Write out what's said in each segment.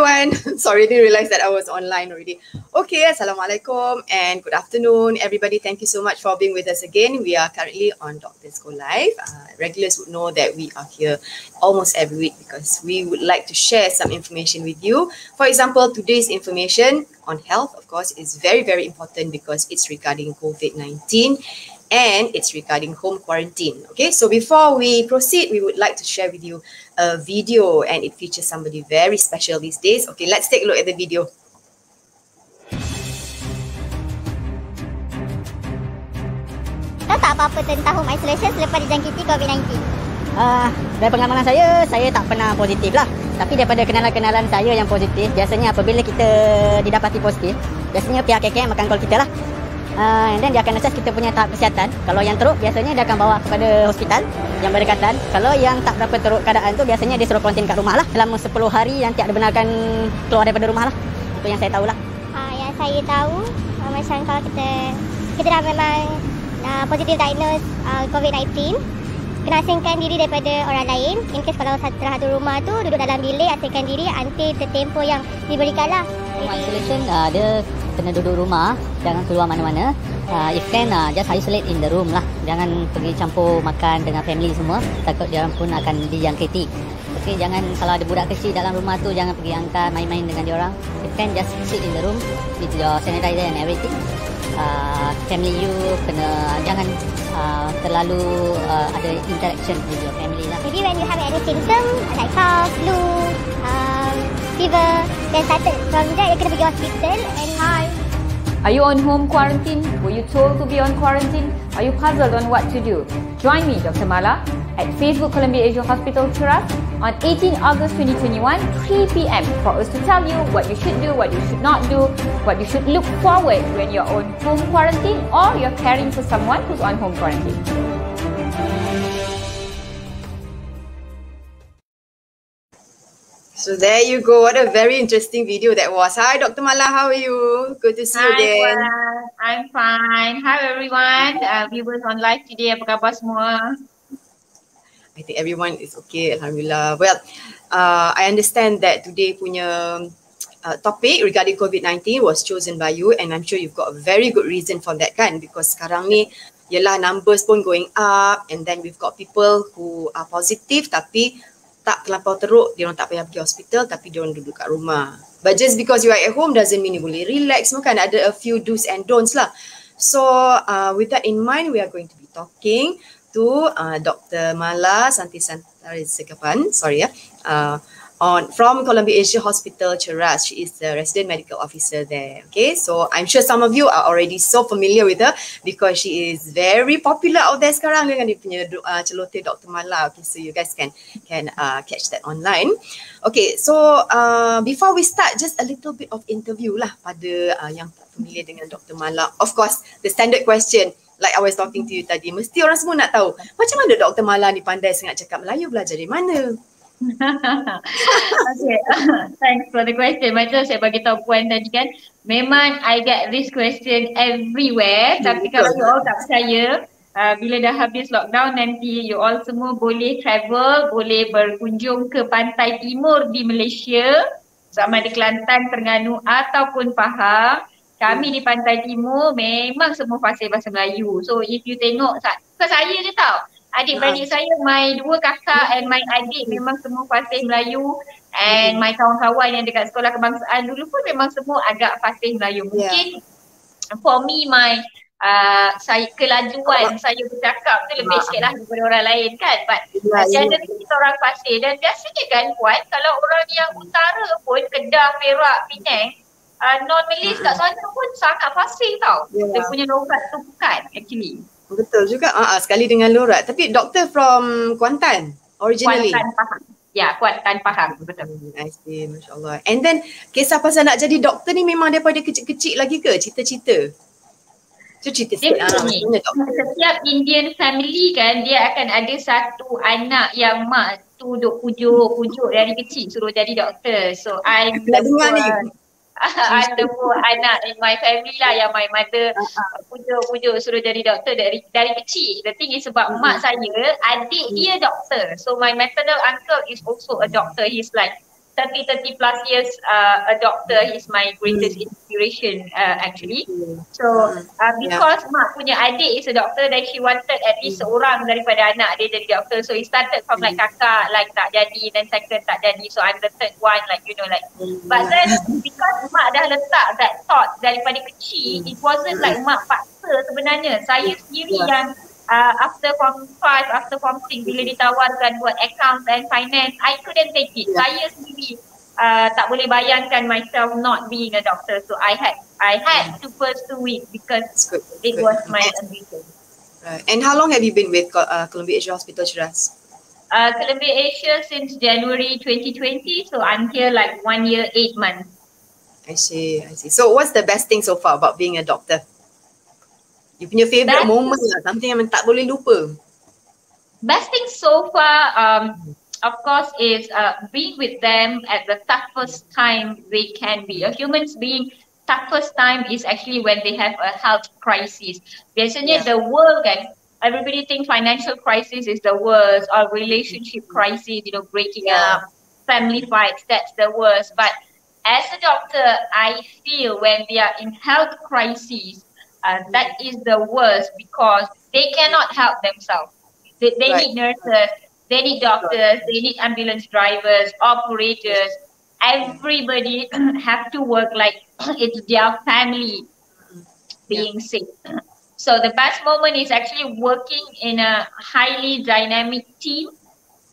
Everyone. Sorry, didn't realize that I was online already. Okay, Assalamualaikum and good afternoon, everybody. Thank you so much for being with us again. We are currently on Doctor's Go Live. Uh, regulars would know that we are here almost every week because we would like to share some information with you. For example, today's information on health, of course, is very, very important because it's regarding COVID-19 and it's regarding home quarantine. Okay, so before we proceed, we would like to share with you a video and it features somebody very special these days. Okay, let's take a look at the video. Tahu tak apa-apa tentang home isolation selepas dijangkiti COVID-19? Uh, dari pengalaman saya, saya tak pernah positif lah. Tapi daripada kenalan-kenalan saya yang positif, biasanya apabila kita didapati positif, biasanya pihak KKM akan call kita lah uh, and then dia akan assess kita punya tahap kesihatan. Kalau yang teruk biasanya dia akan bawa kepada hospital yang berdekatan. Kalau yang tak berapa teruk keadaan tu biasanya dia suruh kuarantin kat rumah lah selama 10 hari yang tidak dibenarkan keluar daripada rumah lah. Itu yang saya tahulah. Uh, yang saya tahu uh, macam kalau kita kita dah memang uh, positif diagnose uh, COVID-19 kena asingkan diri daripada orang lain in case kalau satu, satu rumah tu duduk dalam bilik asingkan diri until tertempoh yang diberikan lah Home isolation uh, dia kena duduk rumah jangan keluar mana-mana uh, if can uh, just isolate in the room lah jangan pergi campur makan dengan family semua takut dia pun akan dijangkiti Okay, jangan kalau ada budak kecil dalam rumah tu jangan pergi angkat main-main dengan dia orang. If can just sit in the room with your sanitizer and everything. Uh, family you kena jangan uh, terlalu uh, ada interaction with your family lah. Maybe when you have any symptom like cough, flu, um, fever, then started from there you kena pergi hospital and hi. Are you on home quarantine? Were you told to be on quarantine? Are you puzzled on what to do? Join me, Dr. Mala, at Facebook Columbia Asia Hospital, Cheras on 18 August 2021, 3 p.m. for us to tell you what you should do, what you should not do, what you should look forward when you're on home quarantine or you're caring for someone who's on home quarantine. So there you go. What a very interesting video that was. Hi, Dr. Mala. How are you? Good to see Hi, you again. Well, I'm fine. Hi, everyone. Uh, viewers on live today. Apa khabar semua? I think everyone is okay. Alhamdulillah. Well, uh, I understand that today punya uh, topic regarding COVID-19 was chosen by you and I'm sure you've got a very good reason for that kan because sekarang ni ialah numbers pun going up and then we've got people who are positive tapi tak terlampau teruk, dia orang tak payah pergi hospital tapi dia orang duduk kat rumah. But just because you are at home doesn't mean you boleh relax semua kan ada a few do's and don'ts lah. So uh, with that in mind, we are going to be talking to uh, Dr. Mala Santi Santari Sekapan, sorry ya, uh, on from Columbia Asia Hospital Cheras. She is the resident medical officer there. Okay, so I'm sure some of you are already so familiar with her because she is very popular out there sekarang dengan dia punya uh, celoteh Dr. Mala. Okay, so you guys can can uh, catch that online. Okay, so uh, before we start, just a little bit of interview lah pada uh, yang tak familiar dengan Dr. Mala. Of course, the standard question like I was talking to you tadi, mesti orang semua nak tahu macam mana Dr. Mala ni pandai sangat cakap Melayu, belajar dari mana? okay, thanks for the question. Macam saya bagi tahu puan tadi kan, memang I get this question everywhere. Hmm, tapi kalau you all tak percaya, uh, bila dah habis lockdown nanti you all semua boleh travel, boleh berkunjung ke pantai timur di Malaysia sama di Kelantan, Terengganu ataupun Pahang. Kami di pantai timur memang semua fasih bahasa Melayu. So if you tengok, bukan saya je tau. Adik-beradik uh saya, my dua kakak and my adik memang semua fasih Melayu and my kawan-kawan yang dekat sekolah kebangsaan dulu pun memang semua agak fasih Melayu. Ya. Mungkin yeah. for me, my uh, saya kelajuan oh. saya bercakap tu lebih uh sikit lah daripada orang lain kan. But yeah, generally yeah. kita orang fasih dan biasanya kan Puan, kalau orang yang utara pun, Kedah, Perak, Penang, uh, non-Malaysia kat sana pun sangat fasih tau. Yeah. Dia punya logat tu bukan actually. Betul juga. Uh, uh, sekali dengan Lorat. Tapi doktor from Kuantan originally. Kuantan Pahang. Ya, Kuantan Pahang. Betul. Hmm, I see. Masya Allah. And then kisah pasal nak jadi doktor ni memang daripada kecil-kecil lagi ke? Cita-cita? So cerita sikit. Ah, setiap Indian family kan dia akan ada satu anak yang mak tu duk pujuk-pujuk dari kecil suruh jadi doktor. So I nak dengar ni ataupun anak in my family lah yang my mother uh-huh. pujuk-pujuk suruh jadi doktor dari dari kecil. The thing is sebab uh-huh. mak saya, adik uh-huh. dia doktor. So my maternal uncle is also a doctor. He's like 30, 30 plus years uh, a doctor. He's my greatest Mm. inspiration uh, actually. Hmm. So uh, because mak punya adik is a doctor then she wanted at least seorang daripada anak dia jadi doctor. So it started from like kakak like tak jadi then second tak jadi. So I'm the third one like you know like But then because mak dah letak that thought daripada kecil, it wasn't like mak paksa sebenarnya. Saya sendiri Yeah. yang uh, after form 5, after form 6 bila ditawarkan buat accounts and finance, I couldn't take it. Yeah. Saya sendiri uh, tak boleh bayangkan myself not being a doctor. So I had I had to pursue it because That's good. it Good. was my ambition. Right. And how long have you been with uh, Columbia Asia Hospital Shiraz? Uh, Columbia Asia since January 2020, so I'm here like one year, eight months. I see, I see. So what's the best thing so far about being a doctor? You punya favourite Best- moment lah, something yang tak boleh lupa. best thing so far um of course is uh, being with them at the toughest time they can be a human's being toughest time is actually when they have a health crisis biasanya Yeah. the world kan everybody think financial crisis is the worst or relationship crisis you know breaking Yeah. up family fights that's the worst but as a doctor i feel when they are in health crisis uh, that is the worst because they cannot help themselves they, they Right. need nurses, they need doctors, they need ambulance drivers, operators. Everybody have to work like it's their family being sick. So the best moment is actually working in a highly dynamic team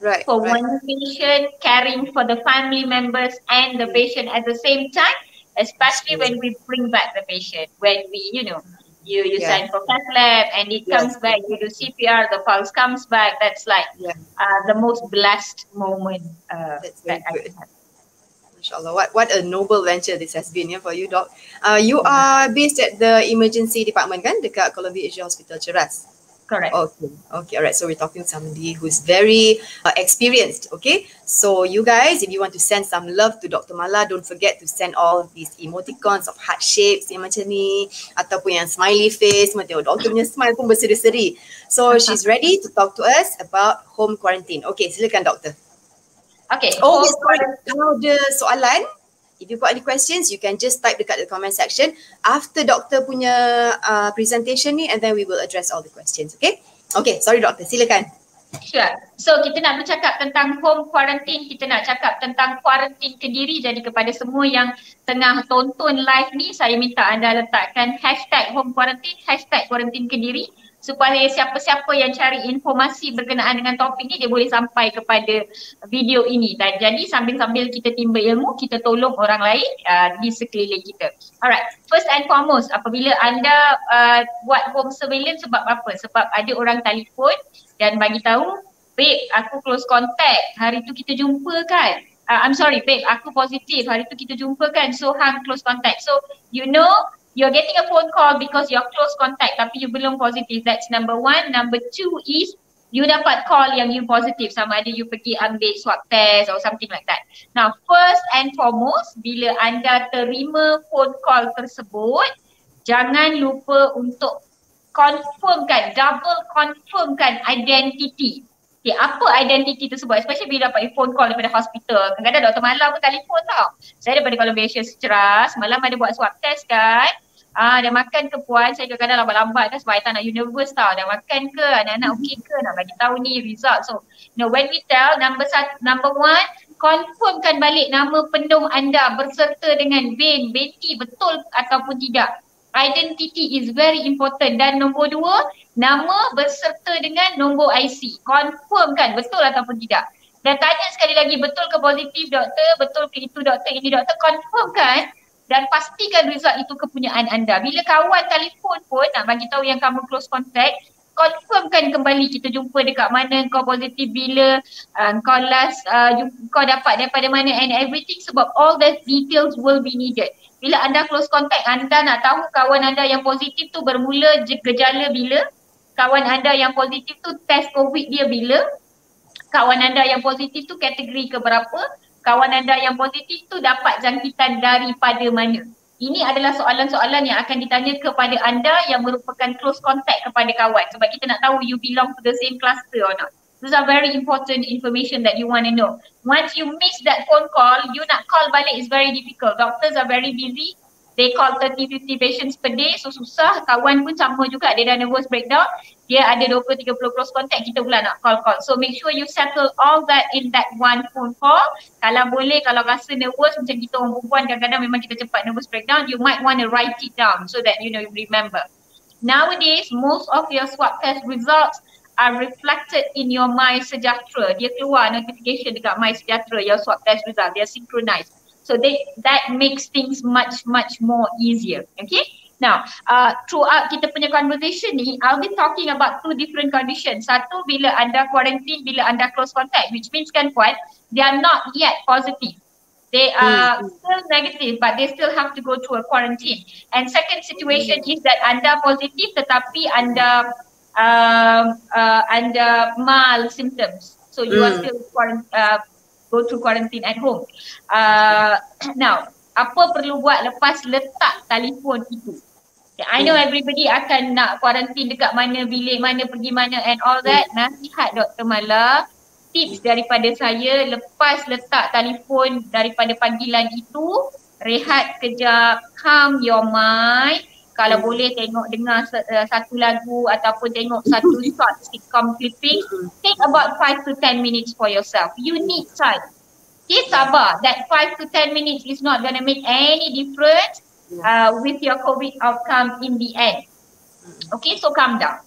Right. for right. one patient, caring for the family members and the patient at the same time, especially when we bring back the patient, when we, you know, you, you Yeah. send for cath lab and it Yes. comes back, you do CPR, the pulse comes back. That's like Yeah. uh, the most blessed moment uh, That's that I very good. can have. Mashallah, what what a noble venture this has been yeah, for you, Doc. Uh, you are based at the emergency department kan dekat Columbia Asia Hospital Cheras. Correct. Okay, okay, alright. So we're talking to somebody who's very uh, experienced. Okay, so you guys, if you want to send some love to Dr. Mala, don't forget to send all these emoticons of heart shapes yang macam ni ataupun yang smiley face. Semua tengok doktor punya smile pun berseri-seri. So she's ready to talk to us about home quarantine. Okay, silakan doktor. Okay. Oh, sorry. Kalau ada soalan, if you got any questions, you can just type dekat the comment section after doktor punya uh, presentation ni and then we will address all the questions. Okay? Okay, sorry doktor, silakan. Sure. So kita nak bercakap tentang home quarantine, kita nak cakap tentang quarantine kediri. Jadi kepada semua yang tengah tonton live ni, saya minta anda letakkan hashtag home quarantine, hashtag quarantine kediri supaya siapa-siapa yang cari informasi berkenaan dengan topik ni dia boleh sampai kepada video ini. Dan jadi sambil-sambil kita timba ilmu, kita tolong orang lain uh, di sekeliling kita. Alright, first and foremost apabila anda uh, buat home surveillance sebab apa? Sebab ada orang telefon dan bagi tahu, babe aku close contact, hari tu kita jumpa kan? Uh, I'm sorry babe, aku positif, hari tu kita jumpa kan? So hang close contact. So you know you're getting a phone call because you're close contact tapi you belum positif. That's number one. Number two is you dapat call yang you positif sama ada you pergi ambil swab test or something like that. Now first and foremost bila anda terima phone call tersebut jangan lupa untuk confirmkan, double confirmkan identity. Okay, apa identiti tersebut? Especially bila dapat phone call daripada hospital. Kadang-kadang Dr. Malam pun telefon tau. Saya daripada Kuala Malaysia secara semalam ada buat swab test kan. Ah, dah makan ke puan? Saya kadang-kadang lambat-lambat kan sebab I tak nak nervous tau. Dah makan ke? Anak-anak okey ke? Nak bagi tahu ni result. So, you know, when we tell number satu, number one, confirmkan balik nama penuh anda berserta dengan bin, binti betul ataupun tidak. Identity is very important. Dan nombor dua, nama berserta dengan nombor IC. Confirmkan betul ataupun tidak. Dan tanya sekali lagi betul ke positif doktor, betul ke itu doktor, ini doktor, confirmkan dan pastikan result itu kepunyaan anda. Bila kawan telefon pun nak bagi tahu yang kamu close contact, confirmkan kembali kita jumpa dekat mana kau positif bila uh, kau last uh, kau dapat daripada mana and everything sebab all the details will be needed. Bila anda close contact, anda nak tahu kawan anda yang positif tu bermula gejala bila, kawan anda yang positif tu test COVID dia bila, kawan anda yang positif tu kategori ke berapa, kawan anda yang positif tu dapat jangkitan daripada mana. Ini adalah soalan-soalan yang akan ditanya kepada anda yang merupakan close contact kepada kawan sebab kita nak tahu you belong to the same cluster or not. These are very important information that you want to know. Once you miss that phone call, you nak call balik is very difficult. Doctors are very busy. They call 30, 50 patients per day. So susah. Kawan pun sama juga. Dia dah nervous breakdown. Dia ada 20, 30 close contact. Kita pula nak call-call. So make sure you settle all that in that one phone call. Kalau boleh, kalau rasa nervous macam kita orang perempuan kadang-kadang memang kita cepat nervous breakdown. You might want to write it down so that you know you remember. Nowadays, most of your swab test results are reflected in your My Sejahtera. Dia keluar notification dekat My Sejahtera, your swab test result. They are synchronized. So they, that makes things much, much more easier. Okay? Now, uh, throughout kita punya conversation ni, I'll be talking about two different conditions. Satu, bila anda quarantine, bila anda close contact, which means kan puan, they are not yet positive. They are mm. still negative but they still have to go through a quarantine. And second situation mm. is that anda positif tetapi anda um, uh, under mild symptoms. So you mm. are hmm. still quarant- uh, go through quarantine at home. Uh, now, apa perlu buat lepas letak telefon itu? I know everybody akan nak quarantine dekat mana, bilik mana, pergi mana and all that. Nasihat Dr. Mala, tips daripada saya lepas letak telefon daripada panggilan itu, rehat kejap, calm your mind, kalau boleh tengok dengar uh, satu lagu ataupun tengok satu short sitcom clipping take about 5 to 10 minutes for yourself you need time okay sabar that 5 to 10 minutes is not going to make any difference uh, with your covid outcome in the end okay so calm down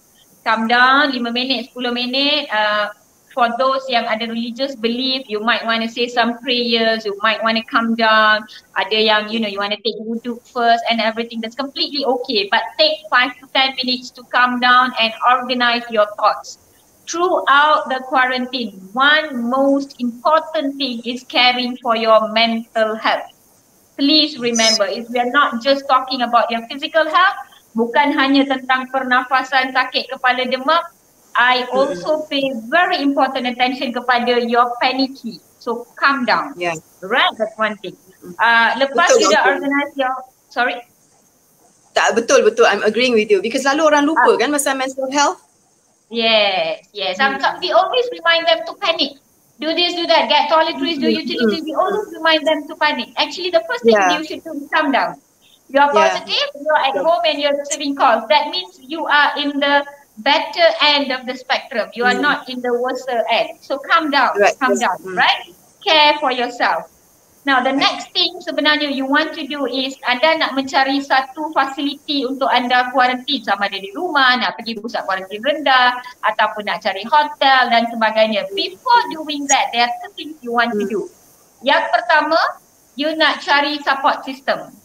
calm down 5 minit 10 minit uh, for those yang ada religious belief, you might want to say some prayers, you might want to calm down. Ada yang, you know, you want to take wudu first and everything. That's completely okay. But take five to ten minutes to calm down and organize your thoughts. Throughout the quarantine, one most important thing is caring for your mental health. Please remember, if we are not just talking about your physical health, bukan hanya tentang pernafasan, sakit kepala demam, I also pay very important attention kepada your panicky. So calm down. Yeah. Right, that's one thing. Uh, lepas betul, you dah organize your, sorry? Tak, betul, betul. I'm agreeing with you. Because lalu orang lupa uh, kan masa mental health. Yes, yes. Hmm. We always remind them to panic. Do this, do that, get toiletries, do utilities. We always remind them to panic. Actually, the first thing yeah. you should do is calm down. You're positive, yeah. you're at home and you're receiving calls. That means you are in the better end of the spectrum. You are mm. not in the worst end. So calm down, right. calm down, mm. right? Care for yourself. Now the next thing sebenarnya you want to do is anda nak mencari satu fasiliti untuk anda kuarantin sama ada di rumah, nak pergi pusat kuarantin rendah ataupun nak cari hotel dan sebagainya. Before doing that, there are two things you want to do. Yang pertama, you nak cari support system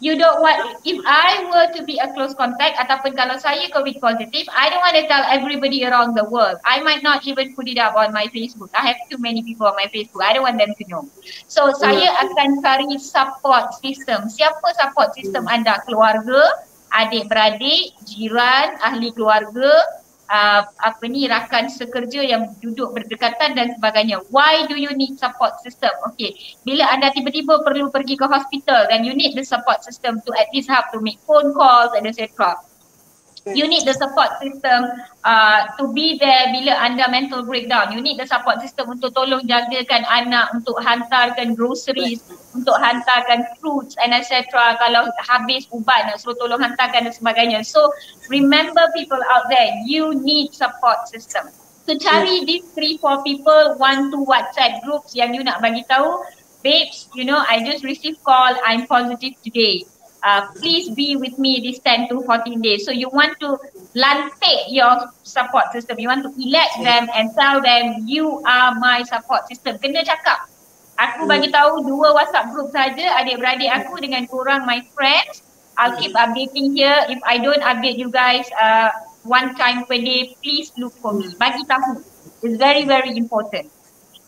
you don't want if I were to be a close contact ataupun kalau saya COVID positive, I don't want to tell everybody around the world. I might not even put it up on my Facebook. I have too many people on my Facebook. I don't want them to know. So mm. saya akan cari support system. Siapa support system mm. anda? Keluarga, adik-beradik, jiran, ahli keluarga, uh, apa ni rakan sekerja yang duduk berdekatan dan sebagainya. Why do you need support system? Okay, bila anda tiba-tiba perlu pergi ke hospital dan you need the support system to at least have to make phone calls and etc you need the support system uh, to be there bila anda mental breakdown. You need the support system untuk tolong jagakan anak, untuk hantarkan groceries, untuk hantarkan fruits and etc. Kalau habis ubat nak suruh tolong hantarkan dan sebagainya. So remember people out there, you need support system. So cari yeah. these three, four people, one, two WhatsApp groups yang you nak bagi tahu, babes, you know, I just received call, I'm positive today uh, please be with me this 10 to 14 days. So you want to lantik your support system. You want to elect them and tell them you are my support system. Kena cakap. Aku hmm. bagi tahu dua WhatsApp group saja adik-beradik aku dengan kurang my friends. I'll keep updating here. If I don't update you guys uh, one time per day, please look for me. Bagi tahu. It's very very important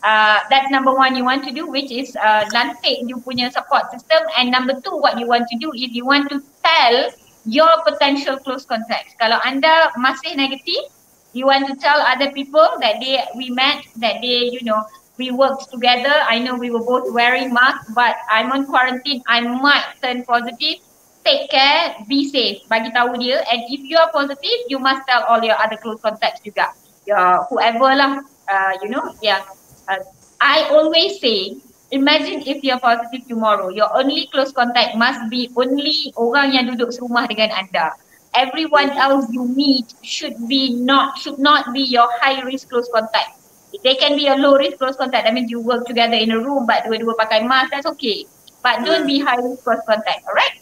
uh, that's number one you want to do which is uh, lantik you punya support system. And number two what you want to do is you want to tell your potential close contacts. Kalau anda masih negatif you want to tell other people that they we met that they you know we worked together. I know we were both wearing masks but i'm on quarantine. I might turn positive. Take care. Be safe. Bagi tahu dia. And if you are positive you must tell all your other close contacts juga. Your whoever lah, uh, you know, yang uh, I always say, imagine if you're positive tomorrow, your only close contact must be only orang yang duduk serumah dengan anda. Everyone else you meet should be not should not be your high risk close contact. They can be a low risk close contact. That means you work together in a room, but dua-dua pakai mask. That's okay. But don't be high risk close contact. Alright.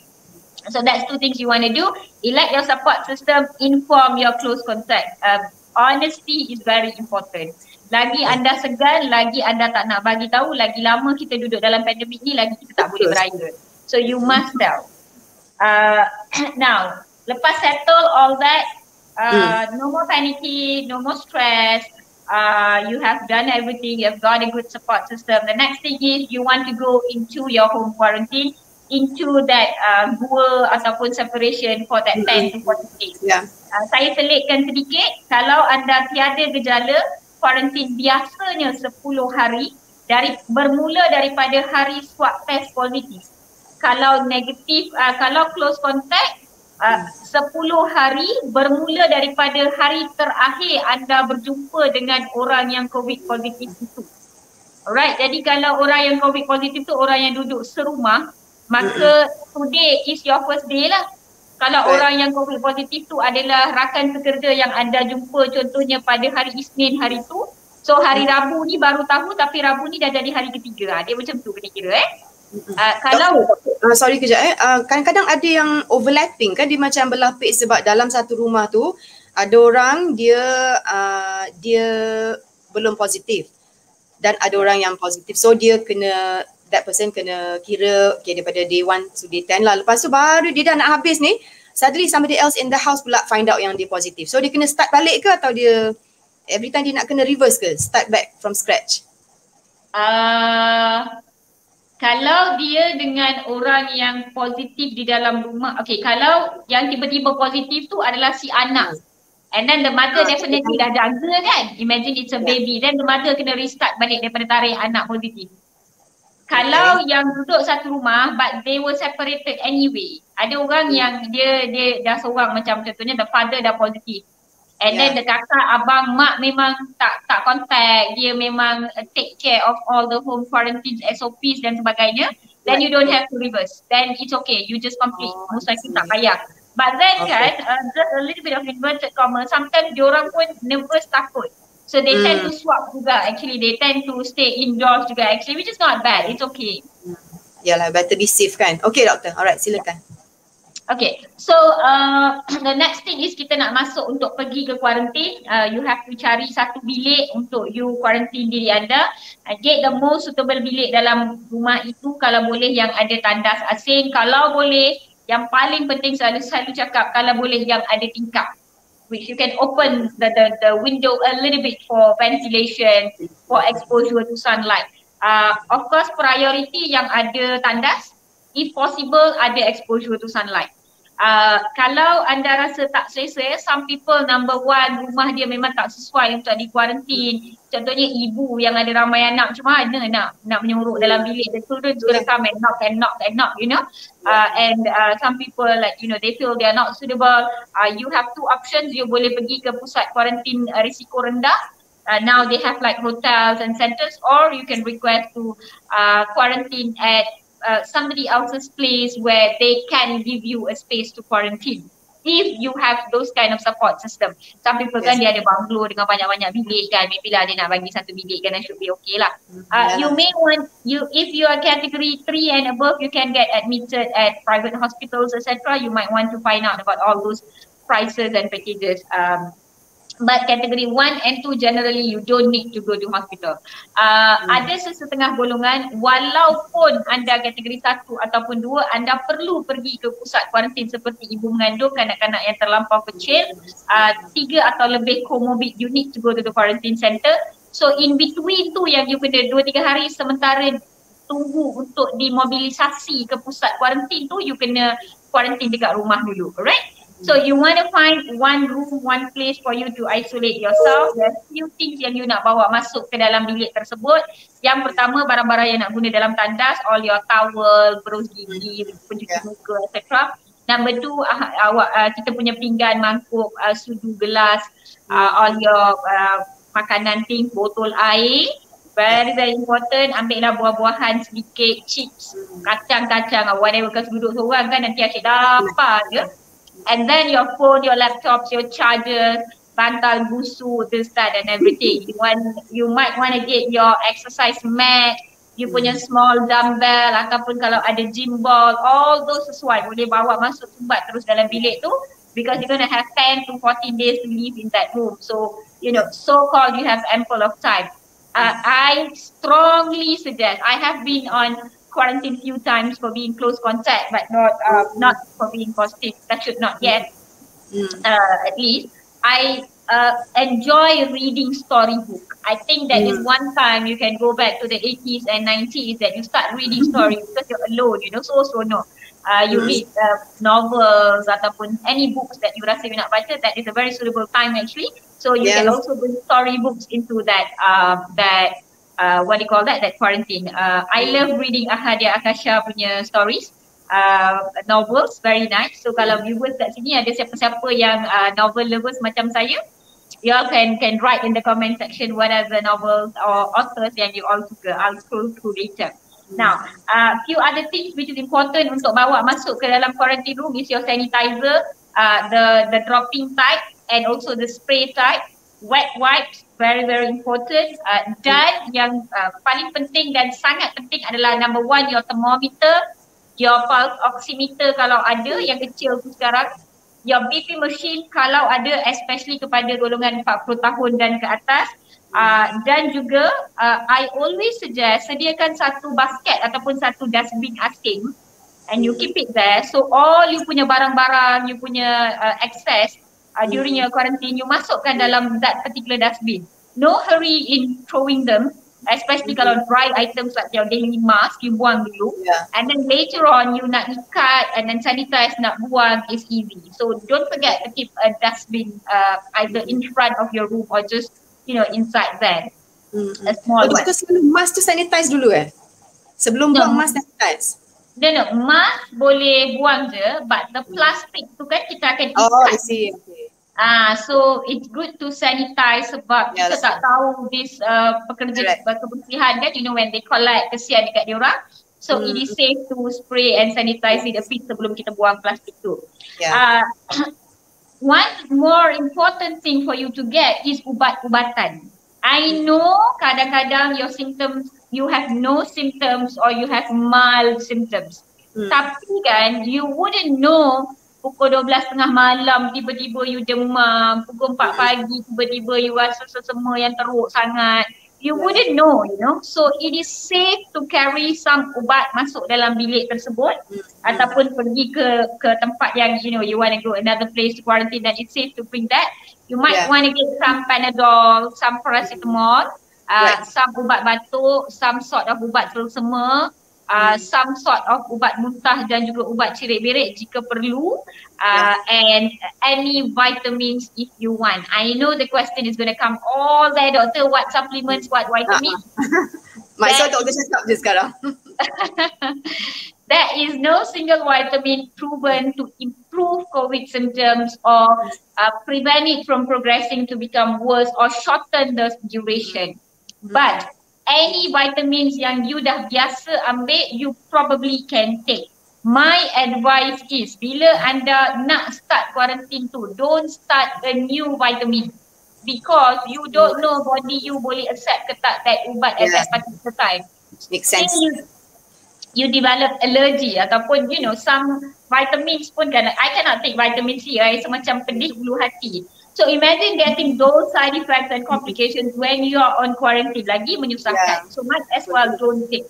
So that's two things you want to do. Elect your support system. Inform your close contact. Um, honesty is very important. Lagi anda segan, lagi anda tak nak bagi tahu, lagi lama kita duduk dalam pandemik ni, lagi kita tak boleh beraya. So you must tell. Uh, now, lepas settle all that, uh, no more panicky, no more stress, uh, you have done everything, you have got a good support system. The next thing is you want to go into your home quarantine, into that uh, gua ataupun separation for that 10 to 14 days. Yeah. Uh, saya selitkan sedikit, kalau anda tiada gejala, quarantine biasanya 10 hari dari bermula daripada hari swab test positif. Kalau negatif, uh, kalau close contact, uh, 10 hari bermula daripada hari terakhir anda berjumpa dengan orang yang COVID positif itu. Alright, jadi kalau orang yang COVID positif tu orang yang duduk serumah, maka today is your first day lah. Kalau Right. orang yang COVID positif tu adalah rakan pekerja yang anda jumpa contohnya pada hari Isnin hari tu, so hari Rabu ni baru tahu tapi Rabu ni dah jadi hari ketiga. Ah, Dia macam tu kena kira eh. Uh, kalau Uh, sorry kejap eh. Uh, kadang-kadang ada yang overlapping kan dia macam berlapis sebab dalam satu rumah tu ada orang dia uh, dia belum positif dan ada orang yang positif. So dia kena that person kena kira okay, daripada day 1 to day 10 lah. Lepas tu baru dia dah nak habis ni suddenly somebody else in the house pula find out yang dia positif. So dia kena start balik ke atau dia every time dia nak kena reverse ke? Start back from scratch. uh, kalau dia dengan orang yang positif di dalam rumah, okay kalau yang tiba-tiba positif tu adalah si anak. And then the mother Ah, definitely dah jaga kan. Imagine it's a baby. Then the mother kena restart balik daripada tarik anak positif. Kalau yang duduk satu rumah but they were separated anyway. Ada orang yang dia dia dah seorang macam contohnya the father dah positif. And then the kakak, abang, mak memang tak tak contact. Dia memang uh, take care of all the home quarantine SOPs dan sebagainya. Then you don't have to reverse. Then it's okay. You just complete. Oh, Most likely tak payah. But then Okay. kan, uh, just a little bit of inverted comma, sometimes diorang pun nervous takut. So they tend to swap juga actually. They tend to stay indoors juga actually which is not bad. It's okay. Yalah better be safe kan. Okay doktor. Alright silakan. Okay, so uh, the next thing is kita nak masuk untuk pergi ke quarantine. Uh, you have to cari satu bilik untuk you quarantine diri anda. Uh, get the most suitable bilik dalam rumah itu kalau boleh yang ada tandas asing. Kalau boleh, yang paling penting selalu selalu cakap kalau boleh yang ada tingkap. Which you can open the, the, the window a little bit for ventilation, for exposure to sunlight. Uh, of course, priority yang ada tandas, if possible ada exposure to sunlight. Uh, kalau anda rasa tak selesa, some people number one rumah dia memang tak sesuai untuk di quarantine. Contohnya ibu yang ada ramai anak macam mana nak nak menyuruh dalam bilik. The children gonna come and knock and knock and knock, you know. Uh, and uh, some people like you know they feel they are not suitable. Uh, you have two options. You boleh pergi ke pusat quarantine uh, risiko rendah uh, now they have like hotels and centers or you can request to uh, quarantine at uh, somebody else's place where they can give you a space to quarantine if you have those kind of support system. Some people kan dia ada bungalow dengan banyak-banyak bilik kan, maybe lah dia nak bagi satu bilik kan, that should be okay lah. Uh, you may want, you if you are category 3 and above, you can get admitted at private hospitals etc. You might want to find out about all those prices and packages. Um, but category 1 and 2 generally you don't need to go to hospital. Uh, hmm. Ada sesetengah golongan walaupun anda kategori 1 ataupun 2 anda perlu pergi ke pusat kuarantin seperti ibu mengandung kanak-kanak yang terlampau kecil uh, tiga atau lebih comorbid you need to go to the quarantine center. So in between tu yang you kena 2-3 hari sementara tunggu untuk dimobilisasi ke pusat kuarantin tu you kena kuarantin dekat rumah dulu. Alright? So you want to find one room, one place for you to isolate yourself. There are few things yang you nak bawa masuk ke dalam bilik tersebut. Yang pertama barang-barang yang nak guna dalam tandas, all your towel, berus gigi, pencuci Yeah. muka, etc. Number two, uh, awak uh, kita punya pinggan, mangkuk, uh, sudu, gelas, uh, all your uh, makanan things, botol air. Very very important. Ambil lah buah-buahan sedikit, chips, kacang-kacang whatever. Because duduk seorang kan nanti asyik lapar je. And then your phone, your laptops, your charger, bantal busuk, this, that and everything. You want, you might want to get your exercise mat, you punya small dumbbell ataupun kalau ada gym ball, all those sesuai boleh bawa masuk sumbat terus dalam bilik tu because you're going to have 10 to 14 days to live in that room. So, you know, so called you have ample of time. Uh, I strongly suggest, I have been on quarantine few times for being close contact but not uh, not for being positive. That should not yet, uh, at least. I uh, enjoy reading storybook. I think that is one time you can go back to the 80s and 90s that you start reading stories because you're alone, you know, so so no. Uh, you read uh, novels ataupun any books that you rasa you nak baca, that is a very suitable time actually. So you can Yes. also bring storybooks into that uh, that uh, what do you call that that quarantine. Uh, I love reading Ahadia Akasha punya stories. Uh, novels very nice. So kalau viewers kat sini ada siapa-siapa yang uh, novel lovers macam saya, you all can can write in the comment section what are the novels or authors yang you all suka. I'll scroll through later. Now, a uh, few other things which is important untuk bawa masuk ke dalam quarantine room is your sanitizer, uh, the the dropping type and also the spray type. Wet wipes very very important. Uh, dan yang uh, paling penting dan sangat penting adalah number one your thermometer, your pulse oximeter kalau ada yang kecil tu sekarang. Your BP machine kalau ada especially kepada golongan 40 tahun dan ke atas. Uh, dan juga uh, I always suggest sediakan satu basket ataupun satu dustbin asing. And you keep it there. So all you punya barang-barang you punya uh, excess uh, during your quarantine you masukkan dalam that particular dustbin no hurry in throwing them especially kalau dry items like your daily mask you buang dulu Yeah. and then later on you nak ikat and then sanitize nak buang is easy. So don't forget to keep a dustbin uh, either in front of your room or just you know inside there. A small Oh, one. kita sebelum mask tu sanitize dulu eh? Sebelum No. buang mask sanitize? No no, mask boleh buang je but the plastic tu kan kita akan Oh, I ikat. see. Ah, so it's good to sanitize sebab Yeah, kita tak tahu this uh, pekerja Correct. kebersihan kan, you know when they collect kesian dekat dia orang. So it is safe to spray and sanitize it a bit sebelum kita buang plastik tu. Yeah. Uh, one more important thing for you to get is ubat-ubatan. I know kadang-kadang your symptoms, you have no symptoms or you have mild symptoms. Hmm. Tapi kan, you wouldn't know pukul 12 tengah malam tiba-tiba you demam, pukul 4 pagi tiba-tiba you rasa sesama yang teruk sangat. You wouldn't know, you know. So it is safe to carry some ubat masuk dalam bilik tersebut ataupun pergi ke ke tempat yang you know you want to go another place to quarantine then it's safe to bring that. You might Yeah. want to get some Panadol, some paracetamol, uh, Right. some ubat batuk, some sort of ubat selsema, uh, some sort of ubat muntah dan juga ubat cirit-berit jika perlu uh, and any vitamins if you want. I know the question is going to come all there doctor what supplements, what vitamins. Mak That- so doktor cakap je sekarang. there is no single vitamin proven to improve COVID symptoms or uh, prevent it from progressing to become worse or shorten the duration. But any vitamins yang you dah biasa ambil, you probably can take. My advice is bila anda nak start quarantine tu, don't start a new vitamin because you don't know body you boleh accept ke tak that ubat at Yeah. that particular time Make sense. then you you develop allergy ataupun you know some vitamins pun kan I cannot take vitamin C I rasa macam pedih bulu hati so imagine getting those side effects and complications when you are on quarantine lagi menyusahkan Yeah. so might as well don't take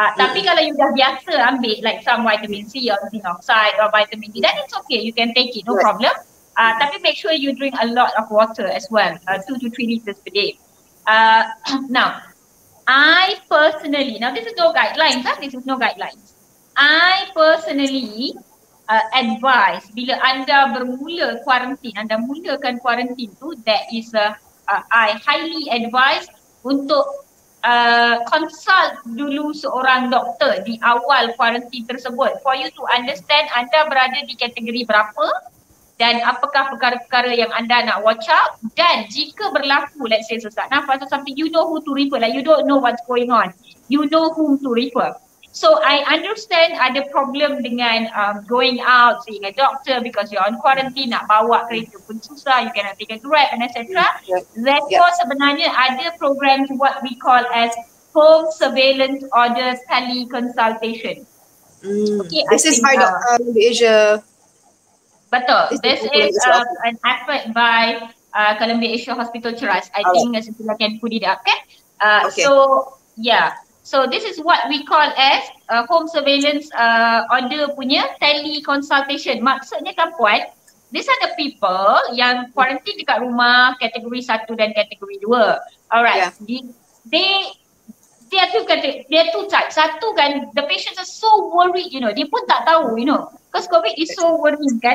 Uh, tapi kalau you dah biasa ambil like some vitamin C or zinc oxide or vitamin D then it's okay you can take it no problem uh, tapi make sure you drink a lot of water as well uh, 2 to 3 liters per day uh, now I personally, now this is no guidelines, huh? this is no guidelines. I personally uh, advise bila anda bermula quarantine, anda mulakan quarantine tu, that is a, uh, I highly advise untuk uh, consult dulu seorang doktor di awal quarantine tersebut. For you to understand anda berada di kategori berapa dan apakah perkara-perkara yang anda nak watch out. Dan jika berlaku let's say sesak nafas or something you know who to refer like you don't know what's going on. You know whom to refer So I understand ada problem dengan um, going out seeing a doctor because you're on quarantine nak bawa kereta pun susah you cannot take a grab and etc. Therefore sebenarnya ada program what we call as home surveillance order teleconsultation. Mm. Okay, this is by uh, Dr. Asia. Betul. This, this is uh, an effort by uh, Columbia Asia Hospital Trust. I oh. think uh, can put it up. Okay? Uh, okay. So yeah. So this is what we call as uh, home surveillance uh, order punya teleconsultation. Maksudnya kan puan, these are the people yang quarantine dekat rumah kategori satu dan kategori dua. Alright. Yeah. They, they dia tu kata dia tu type satu kan the patients are so worried you know dia pun tak tahu you know because covid is so worrying kan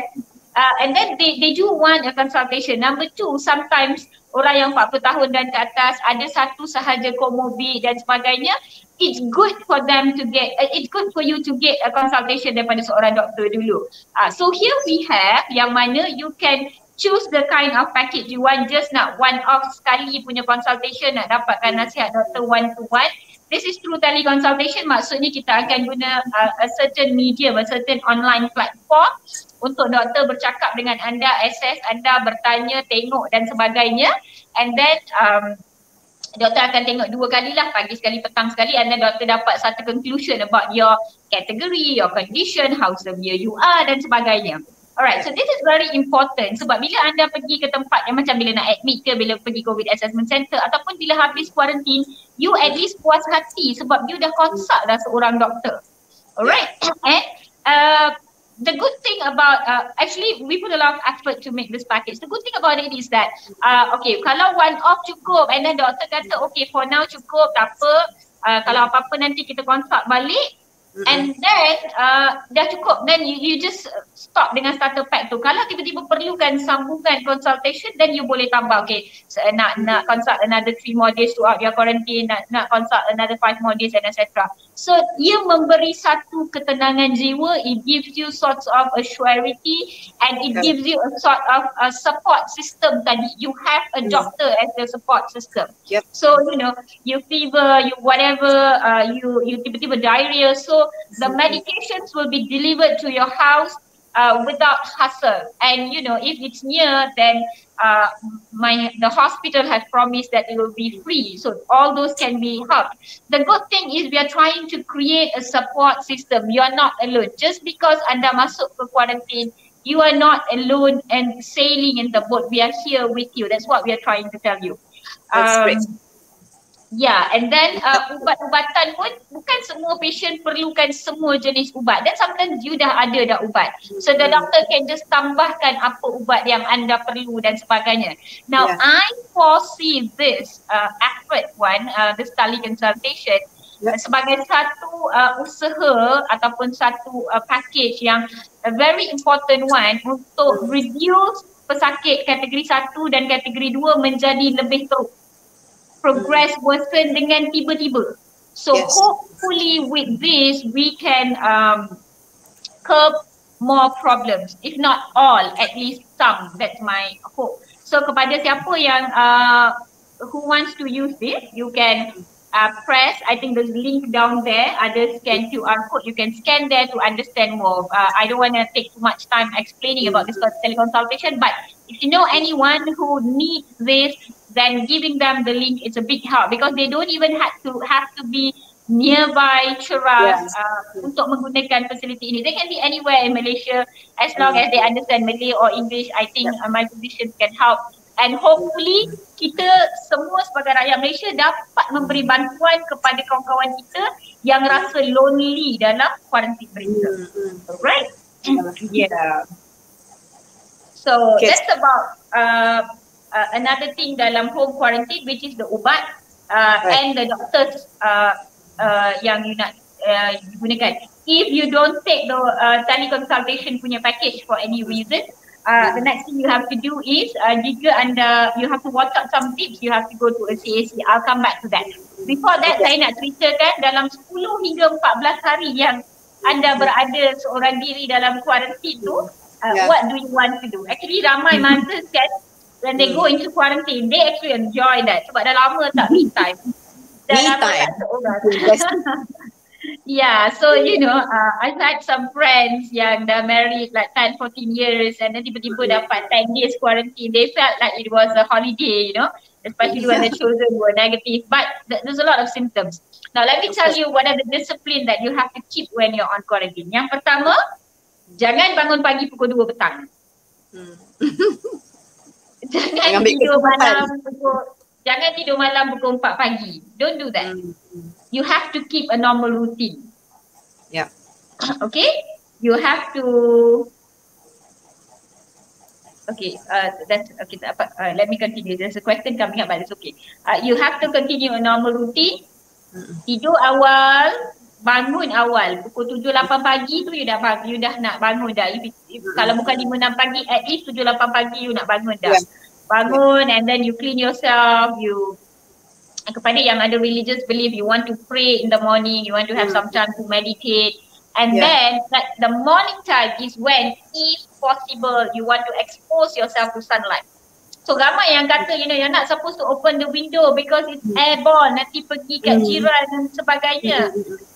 uh, and then they they do want a consultation number two sometimes orang yang 40 tahun dan ke atas ada satu sahaja komorbid dan sebagainya it's good for them to get uh, it's good for you to get a consultation daripada seorang doktor dulu. Uh, so here we have yang mana you can choose the kind of package you want just nak one off sekali punya consultation nak dapatkan nasihat doktor one to one. This is through teleconsultation maksudnya kita akan guna uh, a certain medium a certain online platform untuk doktor bercakap dengan anda, assess anda, bertanya, tengok dan sebagainya. And then um, doktor akan tengok dua kali lah, pagi sekali, petang sekali and then doktor dapat satu conclusion about your category, your condition, how severe you are dan sebagainya. Alright, so this is very important sebab bila anda pergi ke tempat yang macam bila nak admit ke, bila pergi COVID assessment center ataupun bila habis quarantine, you at least puas hati sebab you dah consult dah seorang doktor. Alright, and uh, the good thing about uh, actually we put a lot of effort to make this package. The good thing about it is that uh, okay kalau one off cukup and then doktor kata okay for now cukup tak apa uh, kalau apa-apa nanti kita consult balik. And then uh, dah cukup then you, you just stop dengan starter pack tu. Kalau tiba-tiba perlukan sambungan consultation then you boleh tambah okay so, uh, nak nak consult another three more days throughout your quarantine nak nak consult another five more days and etc. So ia memberi satu ketenangan jiwa it gives you sorts of a surety and it gives you a sort of a support system tadi you have a doctor as your support system. Yep. So you know you fever you whatever uh, you you tiba-tiba diarrhea so the medications will be delivered to your house uh, without hassle. And you know, if it's near, then uh, my the hospital has promised that it will be free. So all those can be helped. The good thing is we are trying to create a support system. You are not alone. Just because anda masuk ke quarantine, you are not alone and sailing in the boat. We are here with you. That's what we are trying to tell you. That's um, great. Yeah, and then uh, ubat-ubatan pun bukan semua patient perlukan semua jenis ubat. Dan sometimes you dah ada dah ubat. So the doctor can just tambahkan apa ubat yang anda perlu dan sebagainya. Now yeah. I foresee this uh, effort one, uh, this teleconsultation yeah. sebagai satu uh, usaha ataupun satu uh, package yang a very important one untuk reduce pesakit kategori satu dan kategori dua menjadi lebih teruk progress worsen dengan tiba-tiba. So yes. hopefully with this we can um, curb more problems. If not all, at least some. That's my hope. So kepada siapa yang uh, who wants to use this, you can uh, press. I think there's link down there. Ada scan QR code. You can scan there to understand more. Uh, I don't want to take too much time explaining about this teleconsultation, but if you know anyone who needs this, then giving them the link is a big help because they don't even have to have to be nearby Cheras yes. uh, untuk menggunakan facility ini. They can be anywhere in Malaysia as long as they understand Malay or English. I think uh, my physicians can help and hopefully kita semua sebagai rakyat Malaysia dapat memberi bantuan kepada kawan-kawan kita yang rasa lonely dalam kuarantin mereka. Mm-hmm. Right? yeah. So okay. that's about uh, uh, another thing dalam home quarantine which is the ubat uh, right. and the doctors uh, uh, yang you nak uh, gunakan. If you don't take the uh, teleconsultation punya package for any reason, uh, the next thing you have to do is uh, jika anda you have to watch out some tips, you have to go to a CAC. I'll come back to that. Before that, okay. saya nak ceritakan dalam 10 hingga 14 hari yang anda berada seorang diri dalam kuarantin tu, uh, Yeah. what do you want to do? Actually ramai mothers kan when they go into quarantine, they actually enjoy that sebab dah lama tak me time. Dah Me lama time. tak seorang. Yeah, so you know, uh, I've had some friends yang dah married like 10, 14 years and then tiba-tiba dapat 10 days quarantine. They felt like it was a holiday, you know, especially when the children were negative. But th- there's a lot of symptoms. Now, let me tell you what are the discipline that you have to keep when you're on quarantine. Yang pertama, jangan bangun pagi pukul 2 petang. Hmm. Jangan tidur malam pukul Jangan tidur malam pukul 4 pagi. Don't do that. Hmm. You have to keep a normal routine. Yeah. okay? You have to okay uh that's okay apa. Uh, let me continue. There's a question coming up but it's okay. Uh, you have to continue a normal routine. Mm-mm. tidur awal bangun awal. Pukul 7 8 pagi tu you dah bang, you dah nak bangun dah. If, if, kalau bukan 5 6 pagi at least 7 8 pagi you nak bangun dah. Yeah. bangun and then you clean yourself you kepada yang ada religious belief you want to pray in the morning you want to have Hmm. some time to meditate. And Yeah. then like the morning time is when if possible you want to expose yourself to sunlight. So ramai yang kata you know you're not supposed to open the window because it's airborne nanti pergi kat Hmm. jiran dan sebagainya.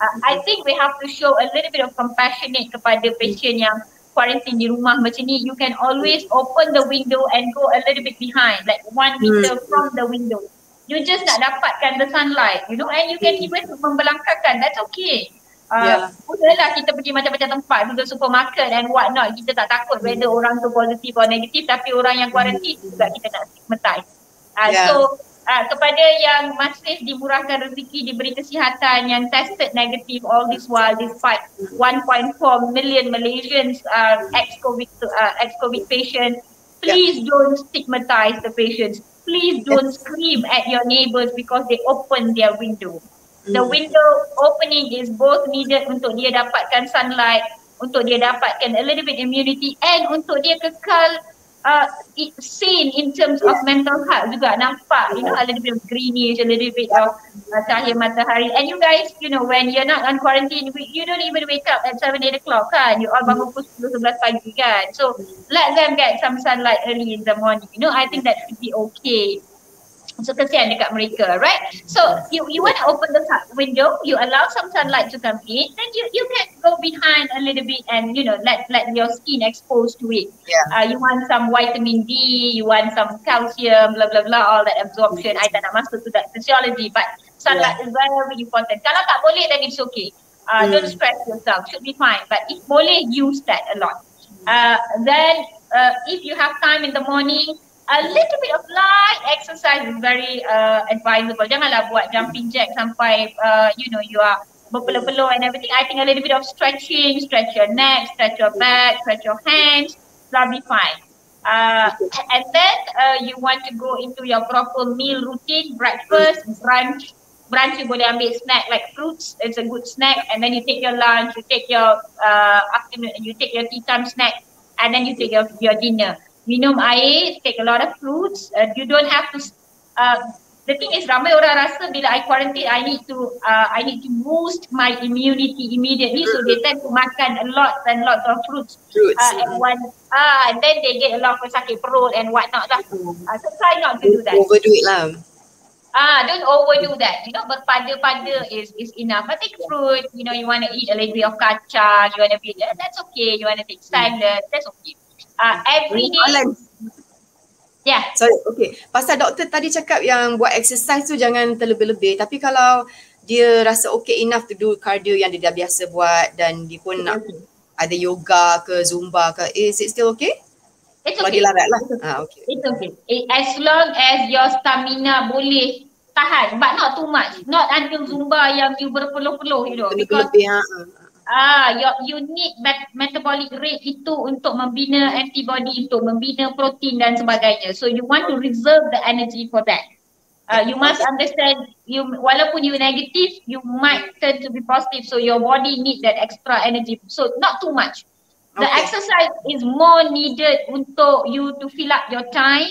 Uh, I think we have to show a little bit of compassionate kepada patient yang quarantine di rumah macam ni. You can always open the window and go a little bit behind like one meter from the window you just nak dapatkan the sunlight you know and you can even membelangkakan that's okay. Yeah. Uh, bolehlah kita pergi macam-macam tempat duduk supermarket and what not kita tak takut whether orang tu positif or negatif tapi orang yang quarantine juga kita nak stigmatize uh, Yeah. so uh, kepada yang masih dimurahkan rezeki diberi kesihatan yang tested negative all this while despite 1.4 million Malaysians uh, ex-COVID uh, ex-COVID patients please don't stigmatize the patients please don't scream at your neighbors because they open their window. The window opening is both needed untuk dia dapatkan sunlight untuk dia dapatkan a little bit immunity and untuk dia kekal uh, sane in terms of mental health juga. Nampak you know a little bit of greenish a little bit of uh, cahaya matahari. And you guys you know when you're not on quarantine you don't even wake up at 7 8 o'clock kan? You all bangun pukul 10 11 pagi kan? So let them get some sunlight early in the morning. You know I think that should be okay So kesian dekat mereka, right? So you you want to open the window, you allow some sunlight to come in, then you you can go behind a little bit and you know let let your skin exposed to it. Yeah. Uh, you want some vitamin D, you want some calcium, blah blah blah, all that absorption. I tak nak masuk to that physiology, but sunlight is very very important. Kalau tak boleh, then it's okay. Uh, Hmm. Don't stress yourself, should be fine. But if boleh, use that a lot. Uh, then uh, if you have time in the morning, a little bit of light exercise is very uh, advisable. Janganlah buat jumping jack sampai uh, you know you are berpeluh-peluh and everything. I think a little bit of stretching, stretch your neck, stretch your back, stretch your hands, that'll be fine. Uh, and then uh, you want to go into your proper meal routine, breakfast, brunch. Brunch you boleh ambil snack like fruits, it's a good snack. And then you take your lunch, you take your uh, afternoon, you take your tea time snack, and then you take your, your dinner. Minum air, take a lot of fruits. Uh, you don't have to. Uh, the thing is, ramai orang rasa bila I quarantine, I need to uh, I need to boost my immunity immediately. So they tend to makan a lot and lots of fruits. Uh, and one ah, and then they get a lot of sakit perut and whatnot lah. Uh, so try not to do that. Overdo it lah. Ah, don't overdo that. You know, berpada-pada is is enough. But take fruit. You know, you want to eat a little bit of kacang. You want to be that's okay. You want to take salad. That's okay. Uh, every day. Yeah. Sorry, okay. Pasal doktor tadi cakap yang buat exercise tu jangan terlebih-lebih. Tapi kalau dia rasa okay enough to do cardio yang dia dah biasa buat dan dia pun nak ada yoga ke zumba ke, is it still okay? It's Kalau okay. dia larat lah. Ah, okay. It's okay. It, as long as your stamina boleh tahan, but not too much. Not until Zumba yang you berpeluh-peluh, you know. Because Terlebih-lebih. ah, ah. ah, you, you need met- metabolic rate itu untuk membina antibody, untuk membina protein dan sebagainya. So you want to reserve the energy for that. Uh, you must understand, you walaupun you negative, you might turn to be positive. So your body need that extra energy. So not too much. The Okay. exercise is more needed untuk you to fill up your time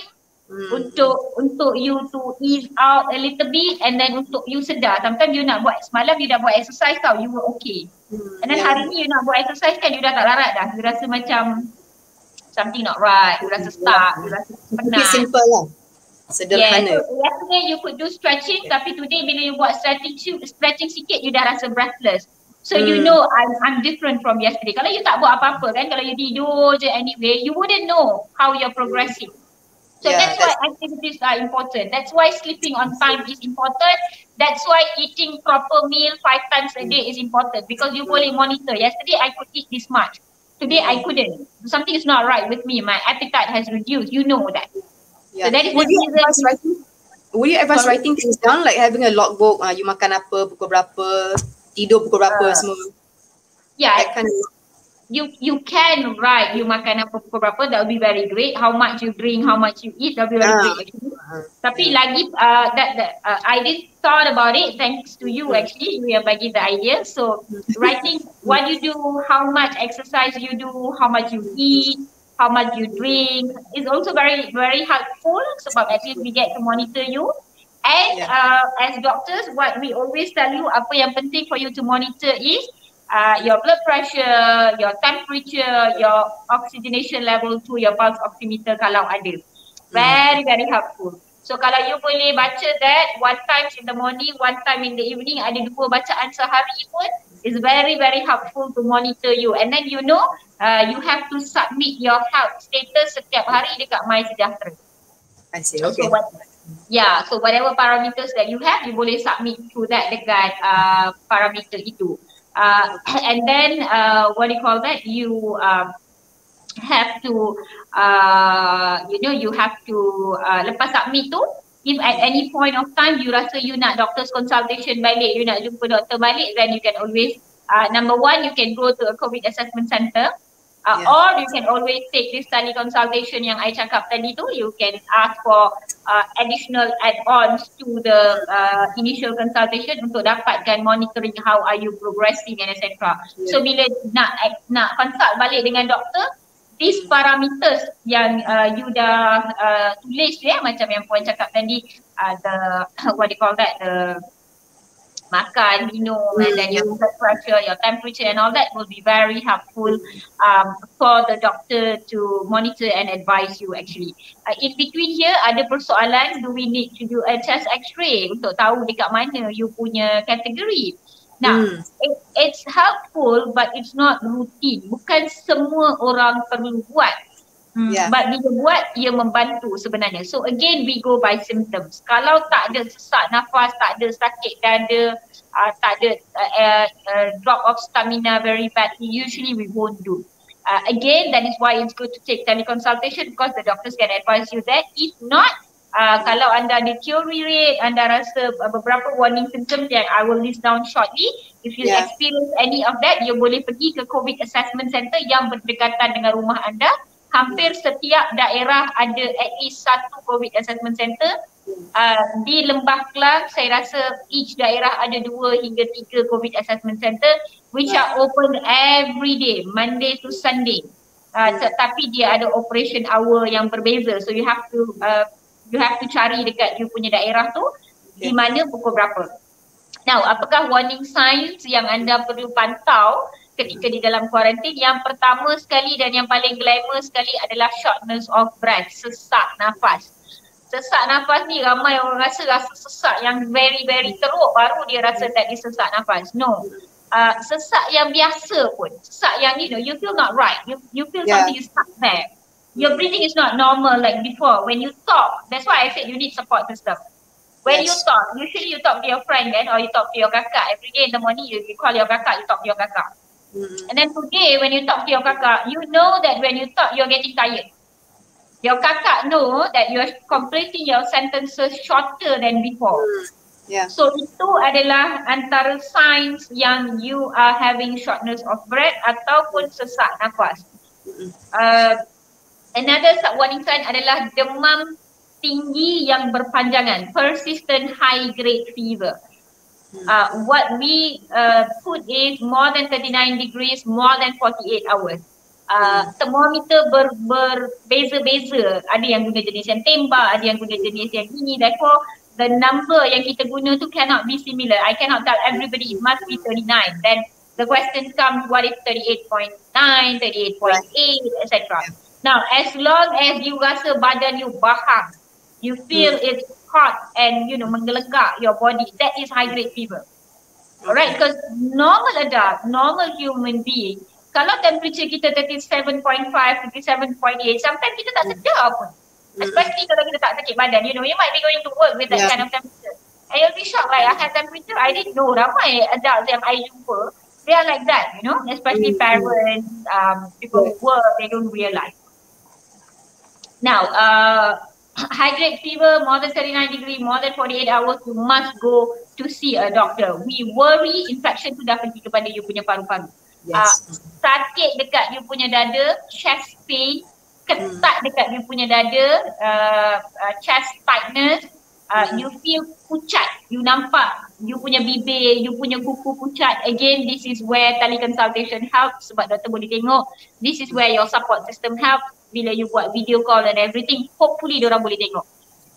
Hmm. untuk untuk you to ease out a little bit and then untuk you sedar sometimes you nak buat semalam you dah buat exercise tau you were okay Hmm, and then yeah. hari ni you nak buat exercise kan you dah tak larat dah you rasa macam something not right, you rasa stuck, you rasa penat. it simple lah. Sederhana. Yeah, so yesterday you could do stretching tapi today bila you buat stretching stretching sikit you dah rasa breathless. So you Hmm. know I'm I'm different from yesterday. Kalau you tak buat apa-apa kan, kalau you tidur je anyway, you wouldn't know how you're progressing. So Yeah, that's why activities are important. That's why sleeping on time is important. That's why eating proper meal five times a day is important because you boleh monitor. Yesterday I could eat this much. Today I couldn't. Something is not right with me. My appetite has reduced. You know that. Yeah. that is would you reason- advise writing? Would you advise writing things down like having a logbook? Uh, you makan apa, pukul berapa, tidur pukul berapa Ah. semua. Yeah, That kind of you you can write you makan apa pukul berapa that would be very great. How much you drink how much you eat that would be very Ah, great actually. tapi lagi uh, that, that uh, I did thought about it thanks to you actually. You yang bagi the idea. So writing what you do how much exercise you do how much you eat how much you drink is also very very helpful. Sebab at least we get to monitor you. And Yeah. uh, as doctors what we always tell you apa yang penting for you to monitor is uh, your blood pressure, your temperature, your oxygenation level to your pulse oximeter kalau ada. Very, very helpful. So kalau you boleh baca that one time in the morning, one time in the evening, ada dua bacaan sehari pun is very, very helpful to monitor you. And then you know, uh, you have to submit your health status setiap hari dekat My Sejahtera. I see. So Okay. what, yeah, so whatever parameters that you have, you boleh submit to that dekat uh, parameter itu. Uh, and then uh, what do you call that? You um, have to, uh, you know, you have to uh, lepas submit tu, if at any point of time you rasa you nak doctor's consultation balik, you nak jumpa doktor balik, then you can always, uh, number one, you can go to a COVID assessment center. Uh, Yeah. Or you can always take this tele consultation yang I cakap tadi tu. You can ask for uh, additional add-ons to the uh, initial consultation untuk dapatkan monitoring how are you progressing and etc. So bila nak nak consult balik dengan doktor, these parameters yang uh, you dah uh, tulis tu ya macam yang puan cakap tadi uh, the what do you call that the makan, minum and then your blood pressure, your temperature and all that will be very helpful um, for the doctor to monitor and advise you actually. Uh, in between here ada persoalan do we need to do a chest x-ray untuk tahu dekat mana you punya kategori. Now, Hmm. it, it's helpful but it's not routine. Bukan semua orang perlu buat. Hmm, Yeah. But bila buat, ia membantu sebenarnya. So again, we go by symptoms. Kalau tak ada sesak nafas, tak ada sakit dada, uh, tak ada uh, uh, uh, drop of stamina very badly, usually we won't do. Uh, again, that is why it's good to take teleconsultation because the doctors can advise you that. If not, uh, kalau anda deteriorate, anda rasa beberapa warning symptoms yang I will list down shortly. If you Yeah. experience any of that, you boleh pergi ke COVID Assessment Center yang berdekatan dengan rumah anda. Hampir setiap daerah ada at least satu COVID Assessment Center. Uh, di Lembah Kelang, saya rasa each daerah ada dua hingga tiga COVID Assessment Center which are open every day, Monday to Sunday. Uh, tetapi dia ada operation hour yang berbeza. So you have to uh, you have to cari dekat you punya daerah tu di mana pukul berapa. Now, apakah warning signs yang anda perlu pantau ketika di dalam kuarantin? Yang pertama sekali dan yang paling glamour sekali adalah shortness of breath, sesak nafas. Sesak nafas ni ramai orang rasa rasa sesak yang very very teruk baru dia rasa that is sesak nafas. No. Uh, sesak yang biasa pun, sesak yang you know you feel not right, you you feel Yeah. something is stuck there. Your breathing is not normal like before. When you talk, that's why I said you need support system. When you Yes. talk, usually you talk to your friend kan or you talk to your kakak. Every day in the morning you, you call your kakak, you talk to your kakak. Mm. And then today when you talk to your kakak, you know that when you talk you're getting tired. Your kakak know that you're completing your sentences shorter than before. Yeah. So itu adalah antara signs yang you are having shortness of breath ataupun sesak nafas. Mm-mm. Uh, another warning sign adalah demam tinggi yang berpanjangan, persistent high grade fever. Uh, what we uh, put is more than 39 degrees, more than 48 hours. Uh, thermometer ber, berbeza-beza. Ada yang guna jenis yang tembak, ada yang guna jenis yang ini. Therefore, the number yang kita guna tu cannot be similar. I cannot tell everybody it must be 39. Then the question comes, what if 38.9, 38.8, etc. Now, as long as you rasa badan you bahang, you feel Hmm. it's hot and you know menggelegak your body, that is high grade fever. Alright, because normal adult, normal human being, kalau temperature kita 37.5, 37.8, sometimes kita tak sedar pun. Especially kalau kita tak sakit badan, you know, you might be going to work with that Yeah. kind of temperature. And you'll be shocked, like, I had temperature, I didn't know, ramai adults yang I jumpa, they are like that, you know, especially Mm. parents, um, people who work, they don't realize. Now, uh, high grade fever, more than 39 degree, more than 48 hours, you must go to see a doctor. We worry infection tu dah pergi kepada you punya paru-paru. Yes. Sakit dekat you punya dada, chest pain, ketat dekat you punya dada, uh, uh, chest tightness, uh, you feel pucat, you nampak you punya bibir, you punya kuku pucat. Again, this is where teleconsultation helps sebab doktor boleh tengok. This is where your support system helps bila you buat video call and everything. Hopefully diorang boleh tengok.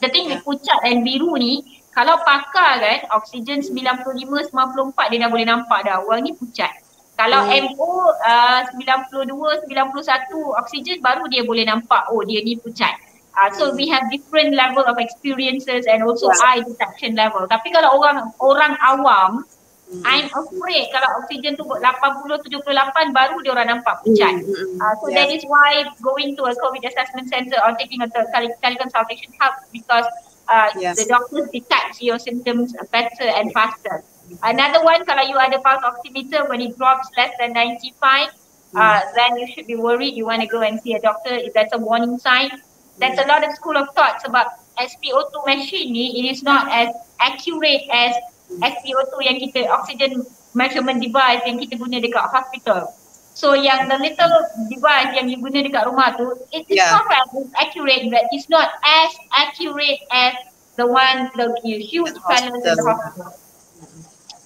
The thing with pucat and biru ni, kalau pakar kan, oksigen 95, 94 dia dah boleh nampak dah. Orang ni pucat. Kalau Hmm. MO uh, 92, 91 oksigen baru dia boleh nampak oh dia ni pucat. Uh, so we have different level of experiences and also Yeah. eye detection level. Tapi kalau orang orang awam, Mm. I'm afraid kalau oksigen tu 80, 78 baru dia orang nampak pucat. Mm, mm, mm. Uh, so Yeah. that is why going to a COVID assessment center or taking a tel- tele- teleconsultation helps because uh, Yes. the doctors detect your symptoms better and faster. Another one, kalau you ada pulse oximeter when it drops less than 95, uh, then you should be worried. You want to go and see a doctor if that's a warning sign. That's a lot of school of thought sebab SpO2 machine ni it is not as accurate as SpO2 yang kita oxygen measurement device yang kita guna dekat hospital. So yang the little device yang you guna dekat rumah tu, it is Yeah. perfect, it's accurate but it's not as accurate as the one, the huge panel in the hospital.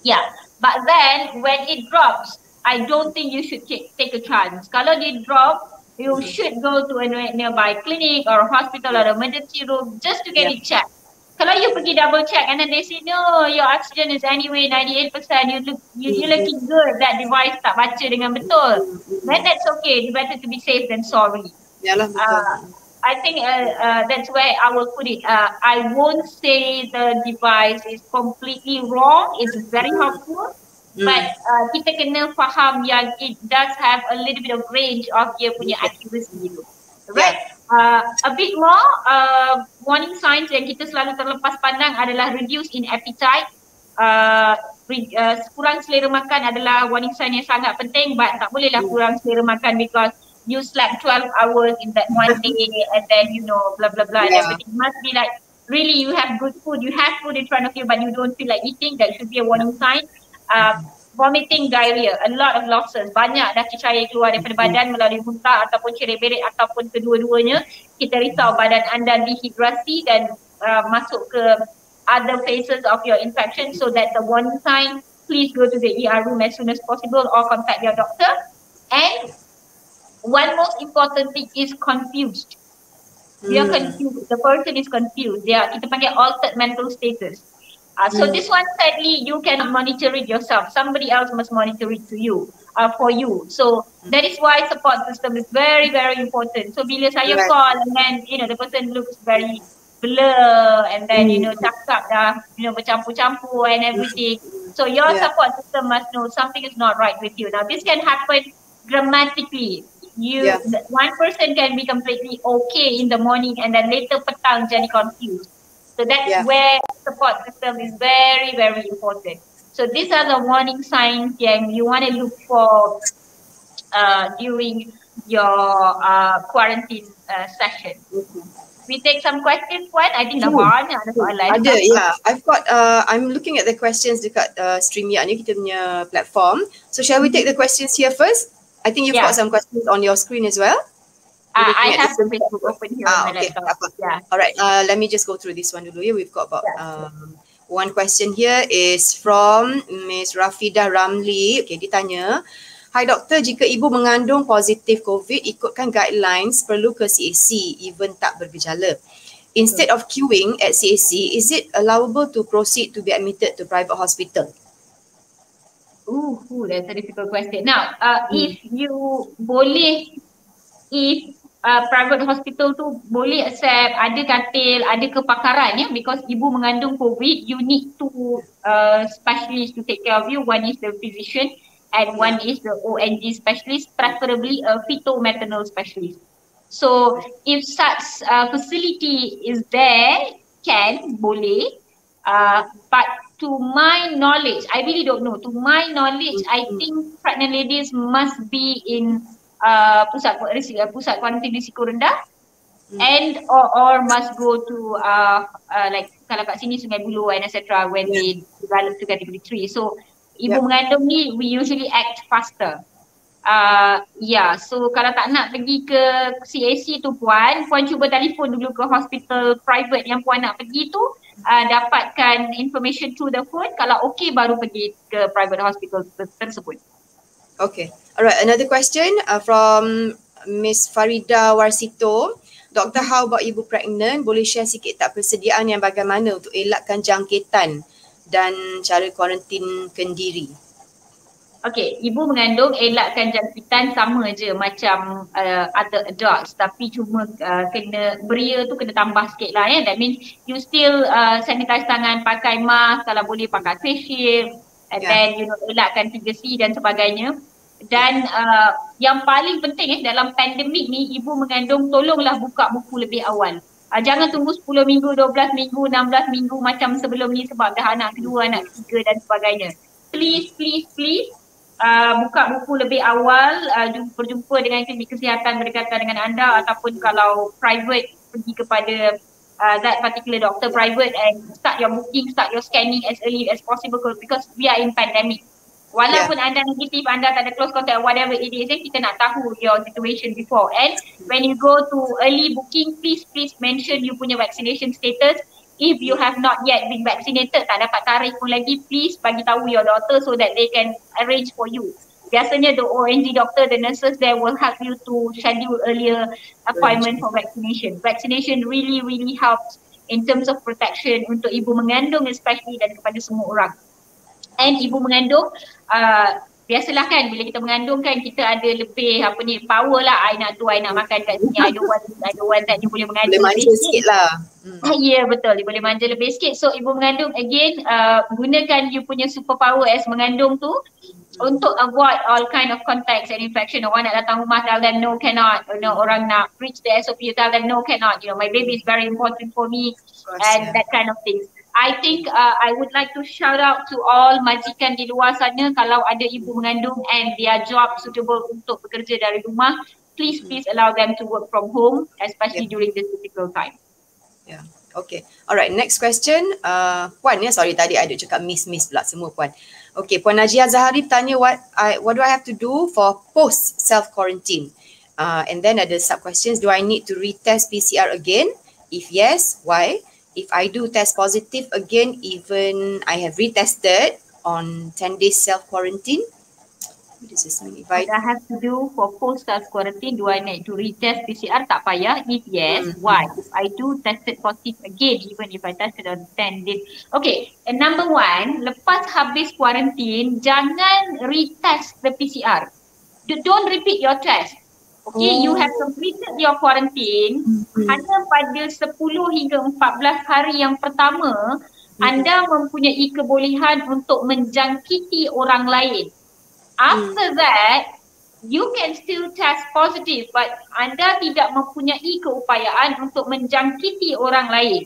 Yeah, but then when it drops, I don't think you should take, take a chance. Kalau dia drop, you should go to a ne- nearby clinic or hospital or emergency room just to get Yeah. it checked. Kalau you pergi double check and then they say no, your oxygen is anyway 98%, you look you, you looking good, that device tak baca dengan betul. Then that's okay, it's better to be safe than sorry. Yalah betul. Uh, I think uh, uh, that's where I will put it. Uh, I won't say the device is completely wrong. It's very helpful. Mm. But uh, kita kena faham yang it does have a little bit of range of dia punya accuracy tu. Right? Uh, a bit more uh, warning signs yang kita selalu terlepas pandang adalah reduce in appetite. Uh, re, uh, kurang selera makan adalah warning sign yang sangat penting but tak bolehlah kurang selera makan because you slept 12 hours in that one day and then you know blah blah blah and Yeah. everything. It must be like really you have good food, you have food in front of you but you don't feel like eating, that should be a warning sign. Uh, vomiting, diarrhea, a lot of losses. Banyak dah cecair keluar daripada badan melalui muntah ataupun cerit-berit ataupun kedua-duanya. Kita risau badan anda dehidrasi dan uh, masuk ke other phases of your infection so that's a warning sign. Please go to the ER room as soon as possible or contact your doctor. And one most important thing is confused. They are Hmm. confused. The person is confused. They are kita panggil altered mental status. Uh, so Hmm. this one sadly you cannot monitor it yourself. Somebody else must monitor it to you, uh, for you. So that is why support system is very very important. So bila saya Right. call and then you know the person looks very blur and then you know Hmm. cakap dah you know bercampur-campur and everything. So your Yeah. support system must know something is not right with you. Now this can happen dramatically. You one person can be completely okay in the morning and then later petang jadi confused. So that's Yeah. where support system is very very important. So these are the warning signs yang you want to look for uh, during your uh, quarantine uh, session. We take some questions, Puan. I think banyak ada soalan. Ada, yeah. I've got, uh, I'm looking at the questions dekat uh, StreamYard ni, kita punya platform. So shall we take the questions here first? I think you've Yeah. got some questions on your screen as well. Uh, I have the Facebook open here Ah, on my okay, laptop. Yeah. Alright, uh, let me just go through this one dulu. Yeah, we've got about Yeah. um, one question here is from Miss Rafida Ramli. Okay, dia tanya, Hai doktor, jika ibu mengandung positif COVID, ikutkan guidelines perlu ke CAC even tak bergejala. Instead of queuing at CAC, is it allowable to proceed to be admitted to private hospital? Ooh, ooh, that's a difficult question. Now, uh, Hmm. if you boleh, if uh, private hospital tu boleh accept ada katil, ada kepakaran ya because ibu mengandung COVID you need two uh, specialist to take care of you. One is the physician and one is the ONG specialist, preferably a fetal maternal specialist. So if such uh, facility is there, can, boleh. Uh, but to my knowledge, I really don't know. To my knowledge, I think pregnant ladies must be in uh, pusat uh, pusat kuarantin risiko rendah hmm. and or, or must go to uh, uh, like kalau kat sini Sungai Buloh and etc when yeah. they develop to category 3. So ibu yeah. mengandung ni we usually act faster. Uh, ya, yeah. so kalau tak nak pergi ke CAC tu puan, puan cuba telefon dulu ke hospital private yang puan nak pergi tu uh, dapatkan information through the phone. Kalau okay baru pergi ke private hospital tersebut. Okay. Alright, another question uh, from Miss Farida Warsito. Doktor, how about ibu pregnant? Boleh share sikit tak persediaan yang bagaimana untuk elakkan jangkitan dan cara kuarantin kendiri? Okay, ibu mengandung elakkan jangkitan sama je macam uh, other adults tapi cuma uh, kena beria tu kena tambah sikit lah ya. That means you still uh, sanitize tangan, pakai mask, kalau boleh pakai face shield and yeah. then you know elakkan 3C dan sebagainya dan uh, yang paling penting eh dalam pandemik ni ibu mengandung tolonglah buka buku lebih awal uh, jangan tunggu 10 minggu 12 minggu 16 minggu macam sebelum ni sebab dah anak kedua anak ketiga dan sebagainya please please please uh, buka buku lebih awal uh, berjumpa dengan klinik kesihatan berdekatan dengan anda ataupun kalau private pergi kepada uh, that particular doctor private and start your booking, start your scanning as early as possible because we are in pandemic. Walaupun yeah. anda negatif, anda tak ada close contact, whatever it is, eh, kita nak tahu your situation before. And when you go to early booking, please, please mention you punya vaccination status. If you have not yet been vaccinated, tak dapat tarikh pun lagi, please bagi tahu your doctor so that they can arrange for you biasanya the ONG doctor, the nurses there will help you to schedule earlier appointment for vaccination. Vaccination really really helps in terms of protection untuk ibu mengandung especially dan kepada semua orang. And ibu mengandung, uh, biasalah kan bila kita mengandung kan kita ada lebih apa ni power lah I nak tu I nak makan kat sini I don't want I don't want that you boleh mengandung boleh manja sikit lah hmm. ya yeah, betul you boleh manja lebih sikit so ibu mengandung again uh, gunakan you punya superpower as mengandung tu untuk avoid all kind of contacts and infection. Orang nak datang rumah tell them no cannot. You know, orang nak preach the SOP you tell them no cannot. You know, my baby is very important for me course, and yeah. that kind of things. I think uh, I would like to shout out to all majikan di luar sana kalau ada ibu mengandung and their job suitable untuk bekerja dari rumah, please please allow them to work from home especially yeah. during this difficult time. Yeah. Okay. Alright, next question. Uh, Puan ya, sorry tadi ada cakap miss-miss pula semua Puan. Okay, Puan Najia Zahari tanya what I what do I have to do for post self quarantine? Uh, and then ada sub questions. Do I need to retest PCR again? If yes, why? If I do test positive again, even I have retested on 10 days self quarantine, this is me. If I have to do for post self quarantine, do I need to retest PCR? Tak payah. If yes, mm-hmm. why? If I do tested positive again, even if I tested on 10 days. Okay, and number one, lepas habis quarantine, jangan retest the PCR. Don't repeat your test. Okay, oh. you have completed your quarantine. Mm-hmm. Hanya pada 10 hingga 14 hari yang pertama, mm-hmm. anda mempunyai kebolehan untuk menjangkiti orang lain. After hmm. that, you can still test positive but anda tidak mempunyai keupayaan untuk menjangkiti orang lain.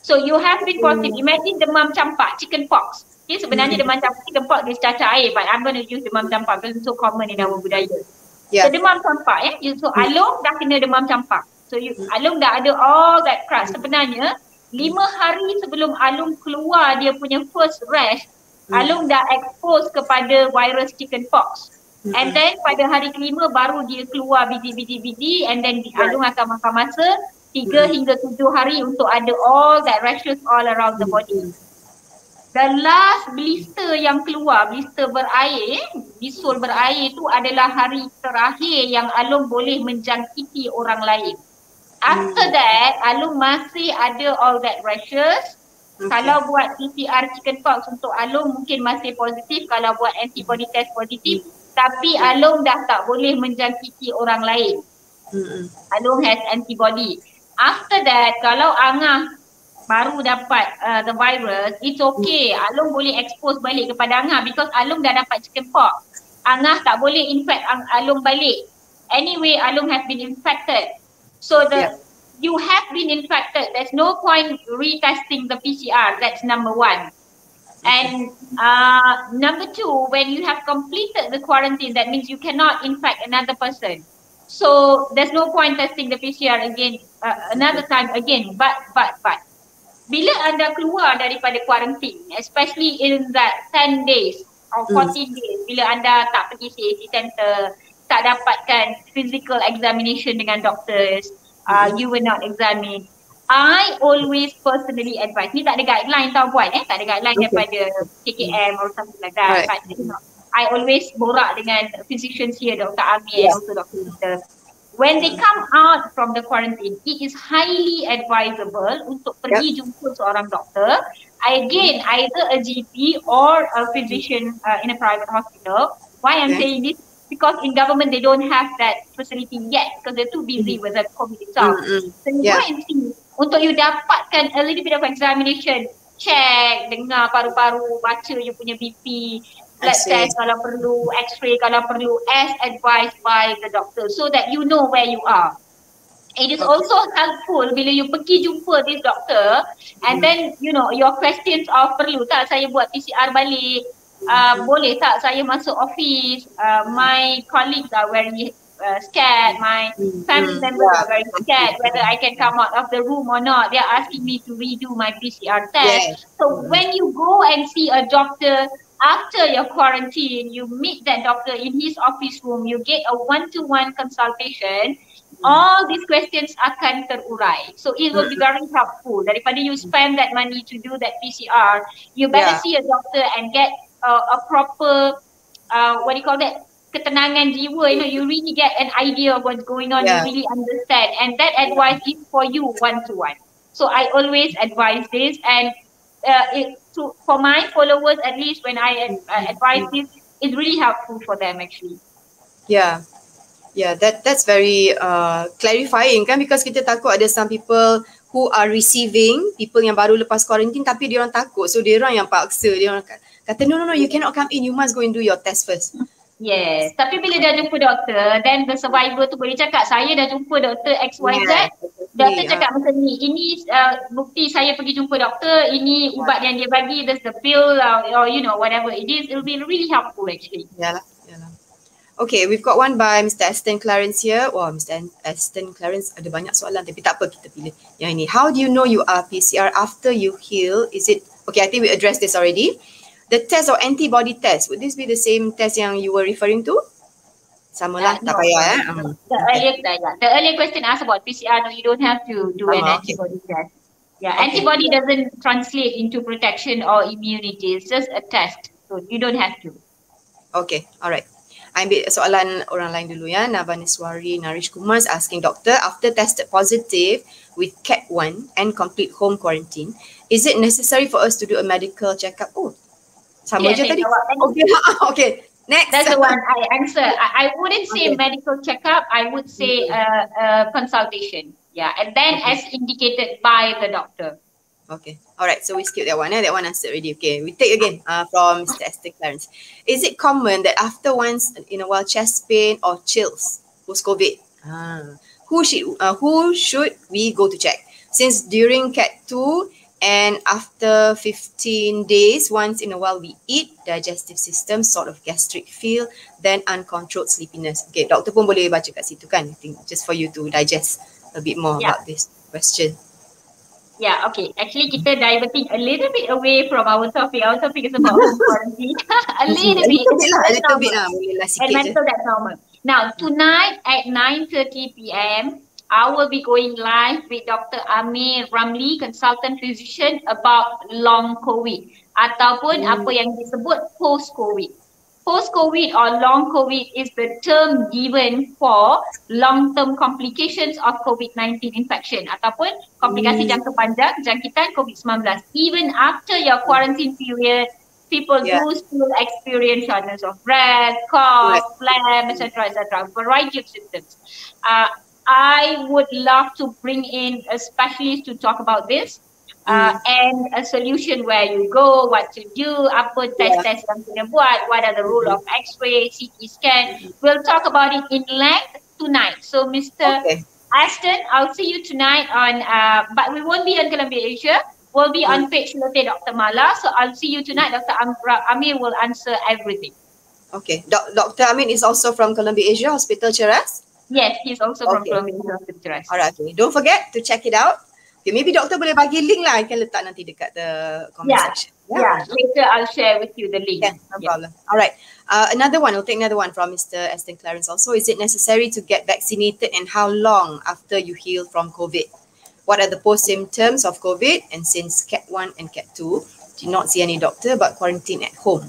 So you have been positive. Hmm. Imagine demam campak, chicken pox. Okay, sebenarnya hmm. demam campak, chicken pox dia cacar air but I'm going to use demam campak because it's so common in our budaya. Yeah. So demam campak eh. You, so hmm. Alung dah kena demam campak. So you, hmm. Alung dah ada all that crash. Sebenarnya lima hari sebelum Alung keluar dia punya first rash, hmm. Alung dah expose kepada virus chicken pox. Hmm. And then pada hari kelima baru dia keluar biji-biji-biji and then right. Alung akan makan masa tiga hmm. hingga tujuh hari untuk ada all that rashes all around the body. The last blister yang keluar, blister berair, bisul berair tu adalah hari terakhir yang Alung boleh menjangkiti orang lain. After hmm. that, Alung masih ada all that rashes, Okay. Kalau buat PCR chickenpox untuk Alung mungkin masih positif kalau buat antibody test positif hmm. tapi Alung dah tak boleh menjangkiti orang lain. Mm-mm. Alung has antibody. After that, kalau Angah baru dapat uh, the virus, it's okay. Hmm. Alung boleh expose balik kepada Angah because Alung dah dapat chickenpox. Angah tak boleh infect Ang- Alung balik. Anyway, Alung has been infected. So the Yeah. you have been infected. There's no point retesting the PCR. That's number one. And uh, number two, when you have completed the quarantine, that means you cannot infect another person. So there's no point testing the PCR again uh, another time again. But but but bila anda keluar daripada quarantine, especially in that 10 days or 14 days, bila anda tak pergi CAC center, tak dapatkan physical examination dengan doctors, uh, you were not examined. I always personally advise, ni tak ada guideline tau buat eh, tak ada guideline Okay. daripada KKM or something like that. Right. But you know, I always borak dengan physicians here, Dr. Amir Yeah. and also Dr. Peter. When they come out from the quarantine, it is highly advisable untuk pergi jumpa seorang doktor. Again, either a GP or a physician uh, in a private hospital. Why I'm Okay. saying this? Because in government they don't have that facility yet because they're too busy with the COVID itself. Mm-mm. So you Yeah. go and see untuk you dapatkan a little bit of examination, check, dengar paru-paru, baca you punya BP, blood test kalau perlu, x-ray kalau perlu as advised by the doctor so that you know where you are. It is Okay. also helpful bila you pergi jumpa this doctor and Hmm. then you know your questions of perlu tak saya buat PCR balik, uh, boleh tak saya masuk office, uh, my colleagues are very uh, scared, my Hmm, family hmm, members yeah. are very scared whether I can come out of the room or not. They are asking me to redo my PCR test. Yes. So when you go and see a doctor after your quarantine, you meet that doctor in his office room, you get a one-to-one consultation, all these questions akan terurai. So it will be very helpful. Daripada you spend that money to do that PCR, you better Yeah. see a doctor and get uh, a proper, uh, what do you call that, ketenangan jiwa, you know, you really get an idea of what's going on, Yeah. you really understand. And that advice is for you one-to-one. So I always advise this and uh, it, to, for my followers, at least when I uh, advise this, it's really helpful for them actually. Yeah. Yeah, that that's very uh, clarifying kan because kita takut ada some people who are receiving people yang baru lepas quarantine tapi dia orang takut so dia orang yang paksa dia orang kata no no no you cannot come in you must go and do your test first. Yes. Tapi bila dah jumpa doktor, then the survivor tu boleh cakap, saya dah jumpa doktor XYZ. Yeah, Doktor exactly. cakap macam ni, ini uh, bukti saya pergi jumpa doktor, ini ubat yang dia bagi, there's the pill uh, or you know whatever it is, it'll be really helpful actually. Yalah, yalah. Okay, we've got one by Mr. Aston Clarence here. Wah, Mr. An- Aston Clarence ada banyak soalan tapi tak apa kita pilih yang ini. How do you know you are PCR after you heal? Is it okay? I think we addressed this already. The test or antibody test, would this be the same test yang you were referring to? Sama lah, Uh, tak no. payah eh. The Hmm. earlier, yeah, the earlier question asked about PCR, no, you don't have to do an Ah, okay. antibody test. Yeah, Okay. antibody doesn't translate into protection or immunity. It's just a test. So you don't have to. Okay, alright. I ambil soalan orang lain dulu ya. Navaniswari Narish Kumar is asking doctor, after tested positive with CAT 1 and complete home quarantine, is it necessary for us to do a medical checkup? Oh, sama Yes, je tadi. jawab tadi. Okay, okay. Next. That's the one I answer. I, I wouldn't say Okay. medical checkup. I would say Okay. uh, uh, consultation. Yeah, and then Okay. as indicated by the doctor. Okay. Alright, so we skip that one. Eh? That one answered already. Okay, we take again uh, from Mr. Esther Clarence. Is it common that after once in a while chest pain or chills post COVID? Ah, who should uh, who should we go to check? Since during Cat 2 and after 15 days, once in a while we eat, digestive system sort of gastric feel, then uncontrolled sleepiness. Okay, doktor pun boleh baca kat situ kan? I think just for you to digest a bit more Yeah. about this question. Yeah, okay. Actually, kita diverting a little bit away from our topic. Our topic is about home quarantine. a little a bit. little bit lah, a little bit lah. Boleh lah And sikit je. mental that's normal. Now, tonight at 9.30 p.m., I will be going live with Dr. Amir Ramli, consultant physician about long COVID ataupun Hmm. apa yang disebut post-COVID. Post-COVID or long COVID is the term given for long-term complications of COVID-19 infection ataupun komplikasi Hmm. jangka panjang jangkitan COVID-19. Even after your quarantine period, people Yeah. do still experience shortness of breath, cough, phlegm, etc., etc., variety of symptoms. Uh, I would love to bring in a specialist to talk about this. Uh, Mm. and a solution where you go, what to do, apa test-test yang kena buat, what are the rule of x-ray, CT scan. We'll talk about it in length tonight. So Mr. Okay. Ashton, I'll see you tonight on, uh, but we won't be on Columbia Asia. We'll be on page Lotte Dr. Mala. So I'll see you tonight. Dr. Amir will answer everything. Okay. Doc- Dr. Amin is also from Columbia Asia Hospital Cheras. Yes, he's also from Okay. Asia Hospital. Alright, okay. Don't forget to check it out. Okay, maybe doktor boleh bagi link lah. I can letak nanti dekat the comment Yeah. section. Yeah, later I'll share with you the link. Yeah, no problem. All right. Uh, another one, we'll take another one from Mr. Aston Clarence also. Is it necessary to get vaccinated and how long after you heal from COVID? What are the post symptoms of COVID? And since Cat 1 and Cat 2 did not see any doctor but quarantine at home.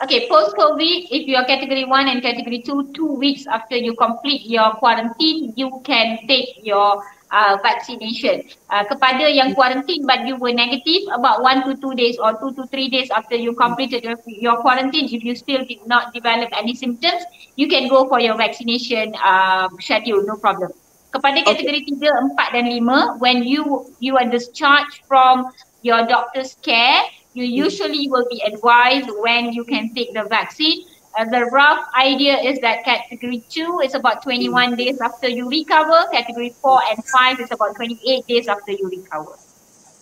Okay, post-COVID, if you are category 1 and category 2, two weeks after you complete your quarantine, you can take your uh, vaccination. Uh, kepada yang quarantine but you were negative, about 1 to 2 days or 2 to 3 days after you completed your, your quarantine, if you still did not develop any symptoms, you can go for your vaccination uh, schedule, no problem. Kepada kategori 3, 4 dan 5, when you you are discharged from your doctor's care, you usually will be advised when you can take the vaccine. Uh, the rough idea is that category 2 is about 21 days after you recover, category 4 and 5 is about 28 days after you recover.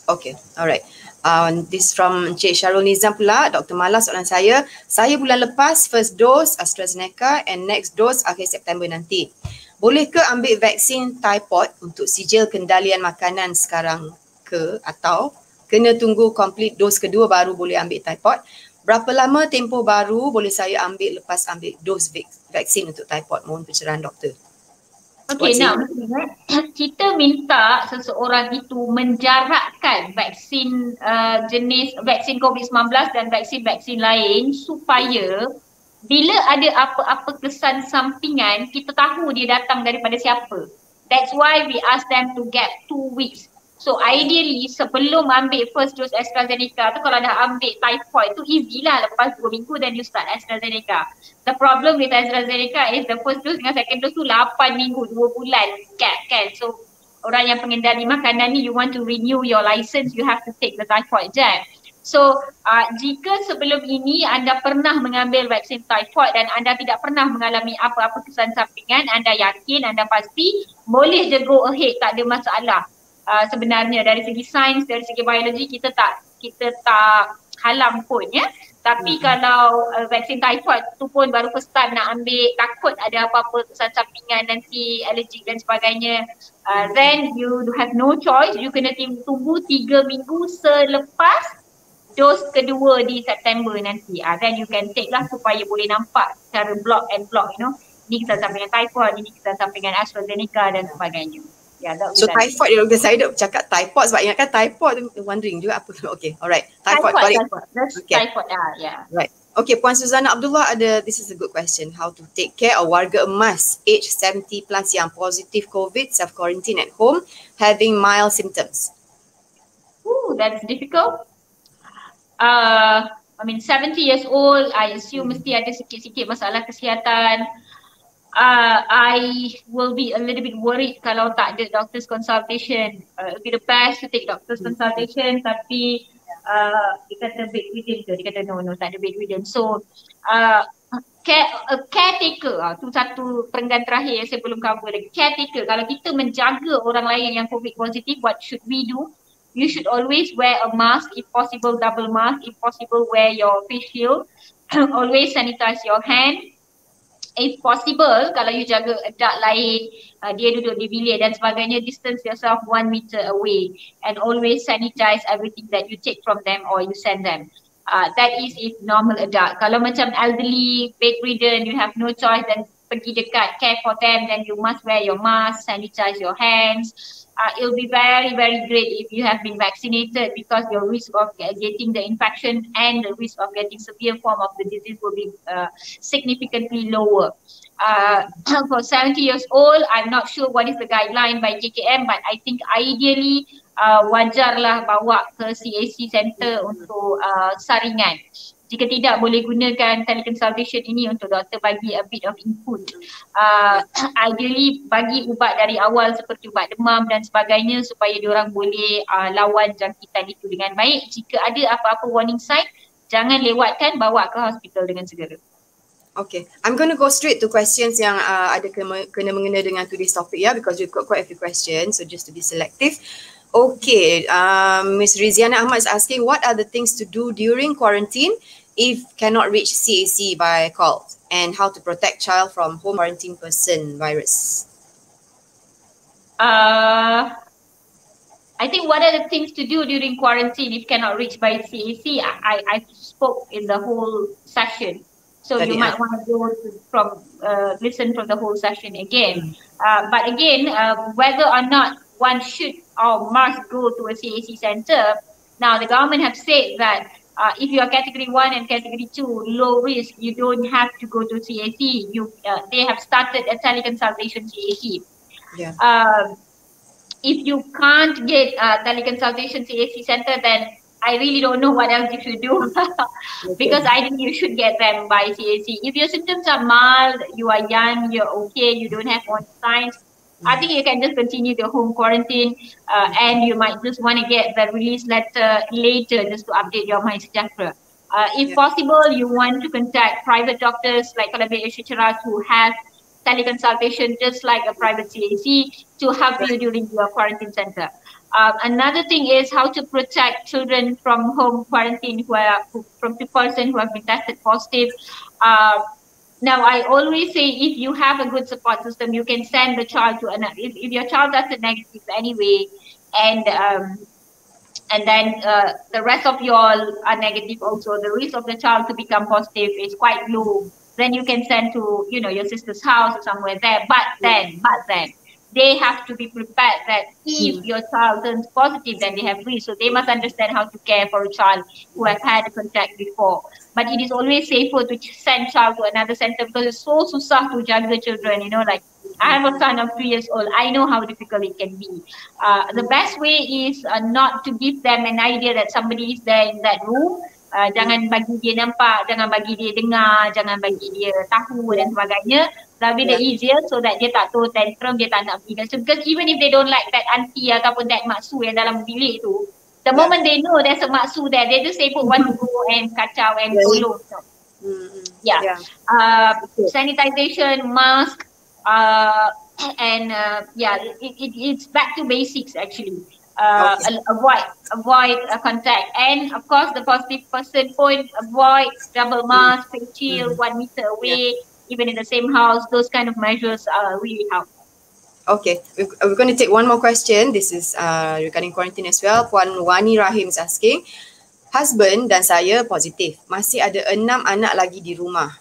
Okay, alright. Um, this from Encik Syarul Nizam pula, Dr. Mala soalan saya. Saya bulan lepas first dose AstraZeneca and next dose akhir September nanti. Boleh ke ambil vaksin typhoid untuk sijil kendalian makanan sekarang ke atau kena tunggu complete dose kedua baru boleh ambil typhoid? Berapa lama tempoh baru boleh saya ambil lepas ambil dos vaksin untuk typhoid? Mohon pencerahan doktor. Now it? kita minta seseorang itu menjarakkan vaksin uh, jenis vaksin COVID-19 dan vaksin-vaksin lain supaya bila ada apa-apa kesan sampingan, kita tahu dia datang daripada siapa. That's why we ask them to get two weeks. So ideally sebelum ambil first dose AstraZeneca tu kalau dah ambil typhoid tu easy lah lepas 2 minggu then you start AstraZeneca. The problem with AstraZeneca is the first dose dengan second dose tu 8 minggu, 2 bulan gap kan. So orang yang pengendali makanan ni you want to renew your license you have to take the typhoid jab. So uh, jika sebelum ini anda pernah mengambil vaksin typhoid dan anda tidak pernah mengalami apa-apa kesan sampingan, anda yakin, anda pasti boleh je go ahead tak ada masalah. Uh, sebenarnya dari segi sains, dari segi biologi kita tak kita tak halang pun ya. Tapi hmm. kalau uh, vaksin typhoid tu pun baru first time nak ambil takut ada apa-apa kesan sampingan nanti allergic dan sebagainya uh, then you have no choice you kena tunggu 3 minggu selepas dos kedua di September nanti. Uh, then you can take lah supaya boleh nampak secara block and block you know. Ni kita sampingan typhoid, ini kita sampingan AstraZeneca dan sebagainya. Yeah, So typhoid dia doktor saya cakap typhoid sebab ingatkan typhoid tu wondering juga apa. Okay, alright. Typhoid, typhoid. That's Okay. typhoid ah, yeah. Right. Okay, Puan Suzana Abdullah ada, this is a good question. How to take care of warga emas age 70 plus yang positif COVID, self-quarantine at home, having mild symptoms. Ooh, that's difficult. Uh, I mean 70 years old, I assume mesti ada sikit-sikit masalah kesihatan. Uh, I will be a little bit worried kalau tak ada doctor's consultation. Uh, it would be the best to take doctor's consultation tapi uh, dia kata bedridden ke? Dia kata no, no, tak ada bedridden. So, uh, care, a caretaker, uh, tu satu perenggan terakhir yang saya belum cover lagi. Caretaker, kalau kita menjaga orang lain yang COVID positif, what should we do? you should always wear a mask, if possible double mask, if possible wear your face shield, always sanitize your hand. If possible, kalau you jaga adult lain, uh, dia duduk di bilik dan sebagainya, distance yourself one meter away and always sanitize everything that you take from them or you send them. Uh, that is if normal adult. Kalau macam elderly, bedridden, you have no choice then pergi dekat care for them then you must wear your mask, sanitize your hands. Uh, it will be very very great if you have been vaccinated because your risk of ge- getting the infection and the risk of getting severe form of the disease will be uh, significantly lower. Uh, for 70 years old, I'm not sure what is the guideline by JKM but I think ideally uh, wajarlah bawa ke CAC center untuk uh, saringan. Jika tidak boleh gunakan teleconsultation ini untuk doktor bagi a bit of input. Uh, ideally bagi ubat dari awal seperti ubat demam dan sebagainya supaya diorang boleh uh, lawan jangkitan itu dengan baik. Jika ada apa-apa warning sign, jangan lewatkan bawa ke hospital dengan segera. Okay, I'm going to go straight to questions yang uh, ada kena, kena mengena dengan today's topic ya because we've got quite a few questions so just to be selective. Okay, um, Ms. Riziana Ahmad is asking what are the things to do during quarantine if cannot reach CAC by call and how to protect child from home quarantine person virus? Uh, I think what are the things to do during quarantine if cannot reach by CAC? I, I spoke in the whole session. So Tadi you might want to go from uh, listen from the whole session again. Uh, but again, uh, whether or not one should or must go to a CAC center. Now, the government have said that uh, if you are category one and category two, low risk, you don't have to go to CAC. You, uh, they have started a teleconsultation CAC. Yeah. Uh, if you can't get a teleconsultation CAC center, then I really don't know what else you should do because I think you should get them by CAC. If your symptoms are mild, you are young, you're okay, you don't have more signs, I think you can just continue the home quarantine uh, and you might just want to get the release letter later just to update your MySejahtera. Uh, if yeah. possible, you want to contact private doctors like Kalabir Ishichara who have teleconsultation just like a private CAC to help you during your quarantine center. Uh, another thing is how to protect children from home quarantine who are who, from the person who have been tested positive. Uh, now, I always say if you have a good support system, you can send the child to another. If, if your child does a negative anyway, and um, and then uh, the rest of you all are negative also, the risk of the child to become positive is quite low. Then you can send to you know your sister's house or somewhere there. But then, but then, they have to be prepared that if mm. your child turns positive, then they have risk. So they must understand how to care for a child who has had contact before. But it is always safer to send child to another center because it's so susah to juggle children. You know, like I have a son of three years old. I know how difficult it can be. Uh, the best way is uh, not to give them an idea that somebody is there in that room. Uh, jangan bagi dia nampak, jangan bagi dia dengar, jangan bagi dia tahu dan sebagainya. Be yeah. the easier so that dia tak tahu tantrum, dia tak nak pergi. Because even if they don't like that auntie ataupun that maksu yang dalam bilik tu, The yeah. moment they know there's a maksu there, they just say put one to go and kacau and yeah. tolong. So, mm-hmm. Yeah. yeah. Uh, sanitization, mask, uh, and uh, yeah, it, it, it's back to basics actually. Uh, okay. avoid avoid uh, contact and of course the positive person point avoid double mask face shield mm-hmm. one meter away yeah. even in the same house those kind of measures uh, really help Okay, we're going to take one more question. This is uh, regarding quarantine as well. Puan Wani Rahim is asking, husband dan saya positif. Masih ada enam anak lagi di rumah.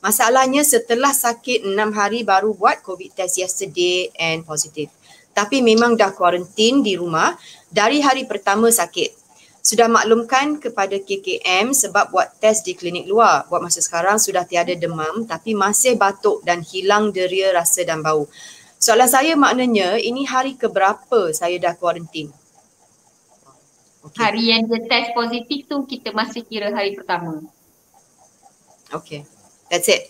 Masalahnya setelah sakit enam hari baru buat COVID test yesterday and positif. Tapi memang dah quarantine di rumah dari hari pertama sakit. Sudah maklumkan kepada KKM sebab buat test di klinik luar. Buat masa sekarang sudah tiada demam tapi masih batuk dan hilang deria rasa dan bau. Soalan saya maknanya ini hari keberapa saya dah kuarantin? Okay. Hari yang dia test positif tu kita masih kira hari pertama. Okay. That's it.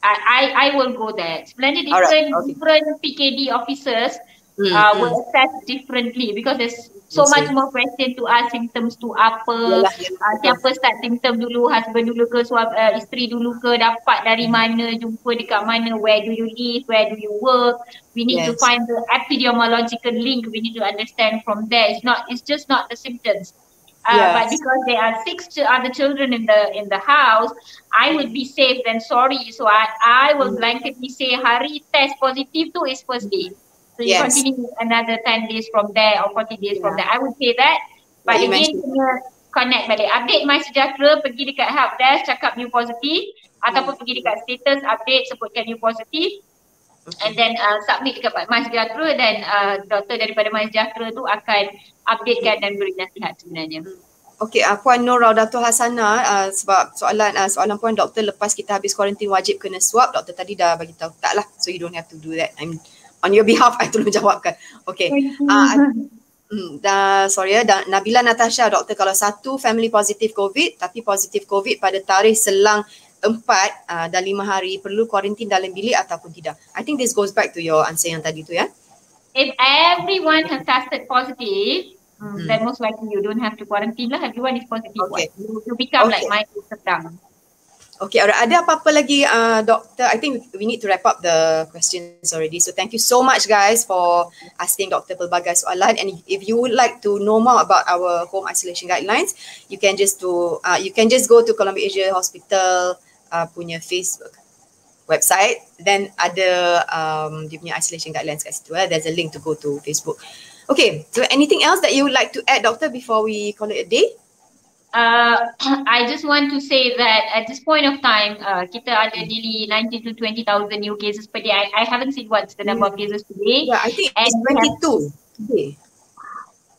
I I I will go there. Sebenarnya different okay. different PKD officers mm, uh, mm. will assess differently because there's so yes, much more question to ask symptoms tu apa yalah, yalah. Uh, siapa start symptom dulu husband dulu ke suami uh, isteri dulu ke dapat dari mana jumpa dekat mana where do you live where do you work we need yes. to find the epidemiological link we need to understand from there it's not it's just not the symptoms Uh, yes. But because there are six ch- other children in the in the house, I would be safe than sorry. So I I will mm. blanketly say hari test positive tu is first day. So you yes. continue another 10 days from there or 40 days yeah. from there. I would say that. But yeah, again, kena connect balik. Update My Sejahtera, pergi dekat help desk, cakap you positive. Ataupun pergi dekat status, update, sebutkan you positive. Okay. And then uh, submit dekat My Sejahtera dan uh, doktor daripada My Sejahtera tu akan updatekan dan beri nasihat sebenarnya. Hmm. Okey, uh, Puan Nur Raudatul Hasana uh, sebab soalan uh, soalan Puan doktor lepas kita habis kuarantin wajib kena swab. Doktor tadi dah bagi tahu tak lah. So you don't have to do that. I'm on your behalf I tolong jawabkan. Okay. Uh, Hmm, dah, sorry ya, dah, Nabila Natasha, doktor kalau satu family positif COVID tapi positif COVID pada tarikh selang empat uh, dan lima hari perlu kuarantin dalam bilik ataupun tidak. I think this goes back to your answer yang tadi tu ya. If everyone has tested positive, hmm. then most likely you don't have to quarantine lah. Everyone is positive. Okay. You, you become Okay. like my sedang. Okay, alright. Ada apa-apa lagi, uh, Doktor? I think we need to wrap up the questions already. So thank you so much, guys, for asking Doktor pelbagai soalan. And if you would like to know more about our home isolation guidelines, you can just do, uh, you can just go to Columbia Asia Hospital uh, punya Facebook website. Then ada um, dia punya isolation guidelines kat situ. Eh. There's a link to go to Facebook. Okay, so anything else that you would like to add, Doctor, before we call it a day? Uh, I just want to say that at this point of time, uh, kita ada nearly 19 to 20,000 new cases per day. I, I haven't seen what's the number of cases today. Yeah, I think it's And we have- 22 today.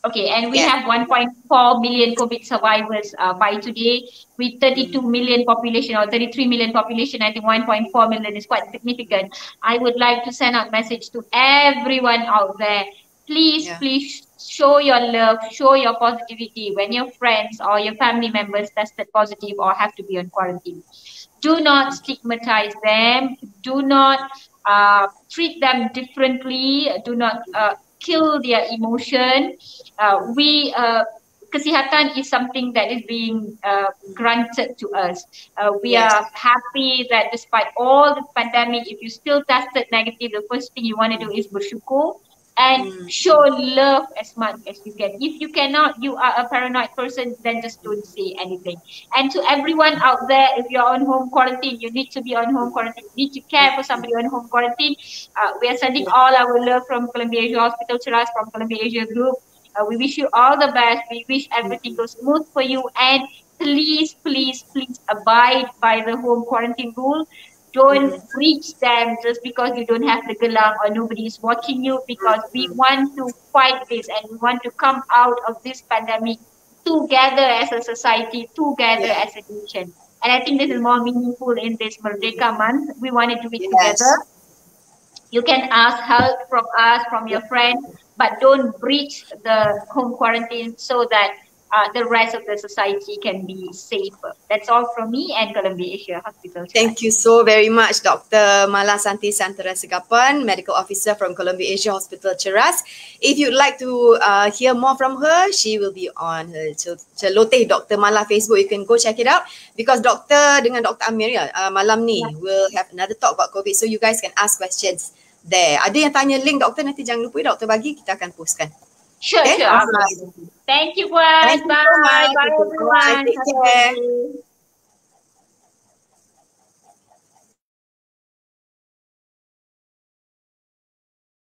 Okay, and we Yeah. have 1.4 million COVID survivors uh, by today with 32 million population or 33 million population. I think 1.4 million is quite significant. I would like to send out a message to everyone out there. Please, Yeah. please show your love, show your positivity when your friends or your family members tested positive or have to be on quarantine. Do not stigmatize them. Do not uh, treat them differently. Do not uh, kill their emotion. Uh, we uh, kesihatan is something that is being uh, granted to us. Uh, we Yes. are happy that despite all the pandemic, if you still tested negative, the first thing you want to do is bersyukur and Mm. show love as much as you can. If you cannot, you are a paranoid person, then just don't say anything. And to everyone out there, if you're on home quarantine, you need to be on home quarantine. You need to care for somebody on home quarantine. Uh, we are sending all our love from Columbia Asia Hospital to us from Columbia Asia Group. Uh, we wish you all the best. We wish everything goes smooth for you. And please, please, please abide by the home quarantine rule. Don't mm-hmm. breach them just because you don't have the gelang or nobody is watching you because we mm-hmm. want to fight this and we want to come out of this pandemic together as a society, together as a nation. And I think this is more meaningful in this Merdeka mm-hmm. month. We want it to do it Yes. together. You can ask help from us, from your friend, but don't breach the home quarantine so that uh, the rest of the society can be safer. That's all from me and Columbia Asia Hospital. Thank you so very much, Dr. Mala Santi Santara Segapan, Medical Officer from Columbia Asia Hospital Cheras. If you'd like to uh, hear more from her, she will be on her Cel- Celoteh Dr. Mala Facebook. You can go check it out because Dr. dengan Dr. Amir ya, uh, malam ni will have another talk about COVID. So you guys can ask questions there. Ada yang tanya link doktor nanti jangan lupa doktor bagi kita akan postkan. Sure, Okay, sure. alright. Thank you, guys. Thank you so Bye. much. Bye, Okay, everyone. bye. Take Have a care. good day.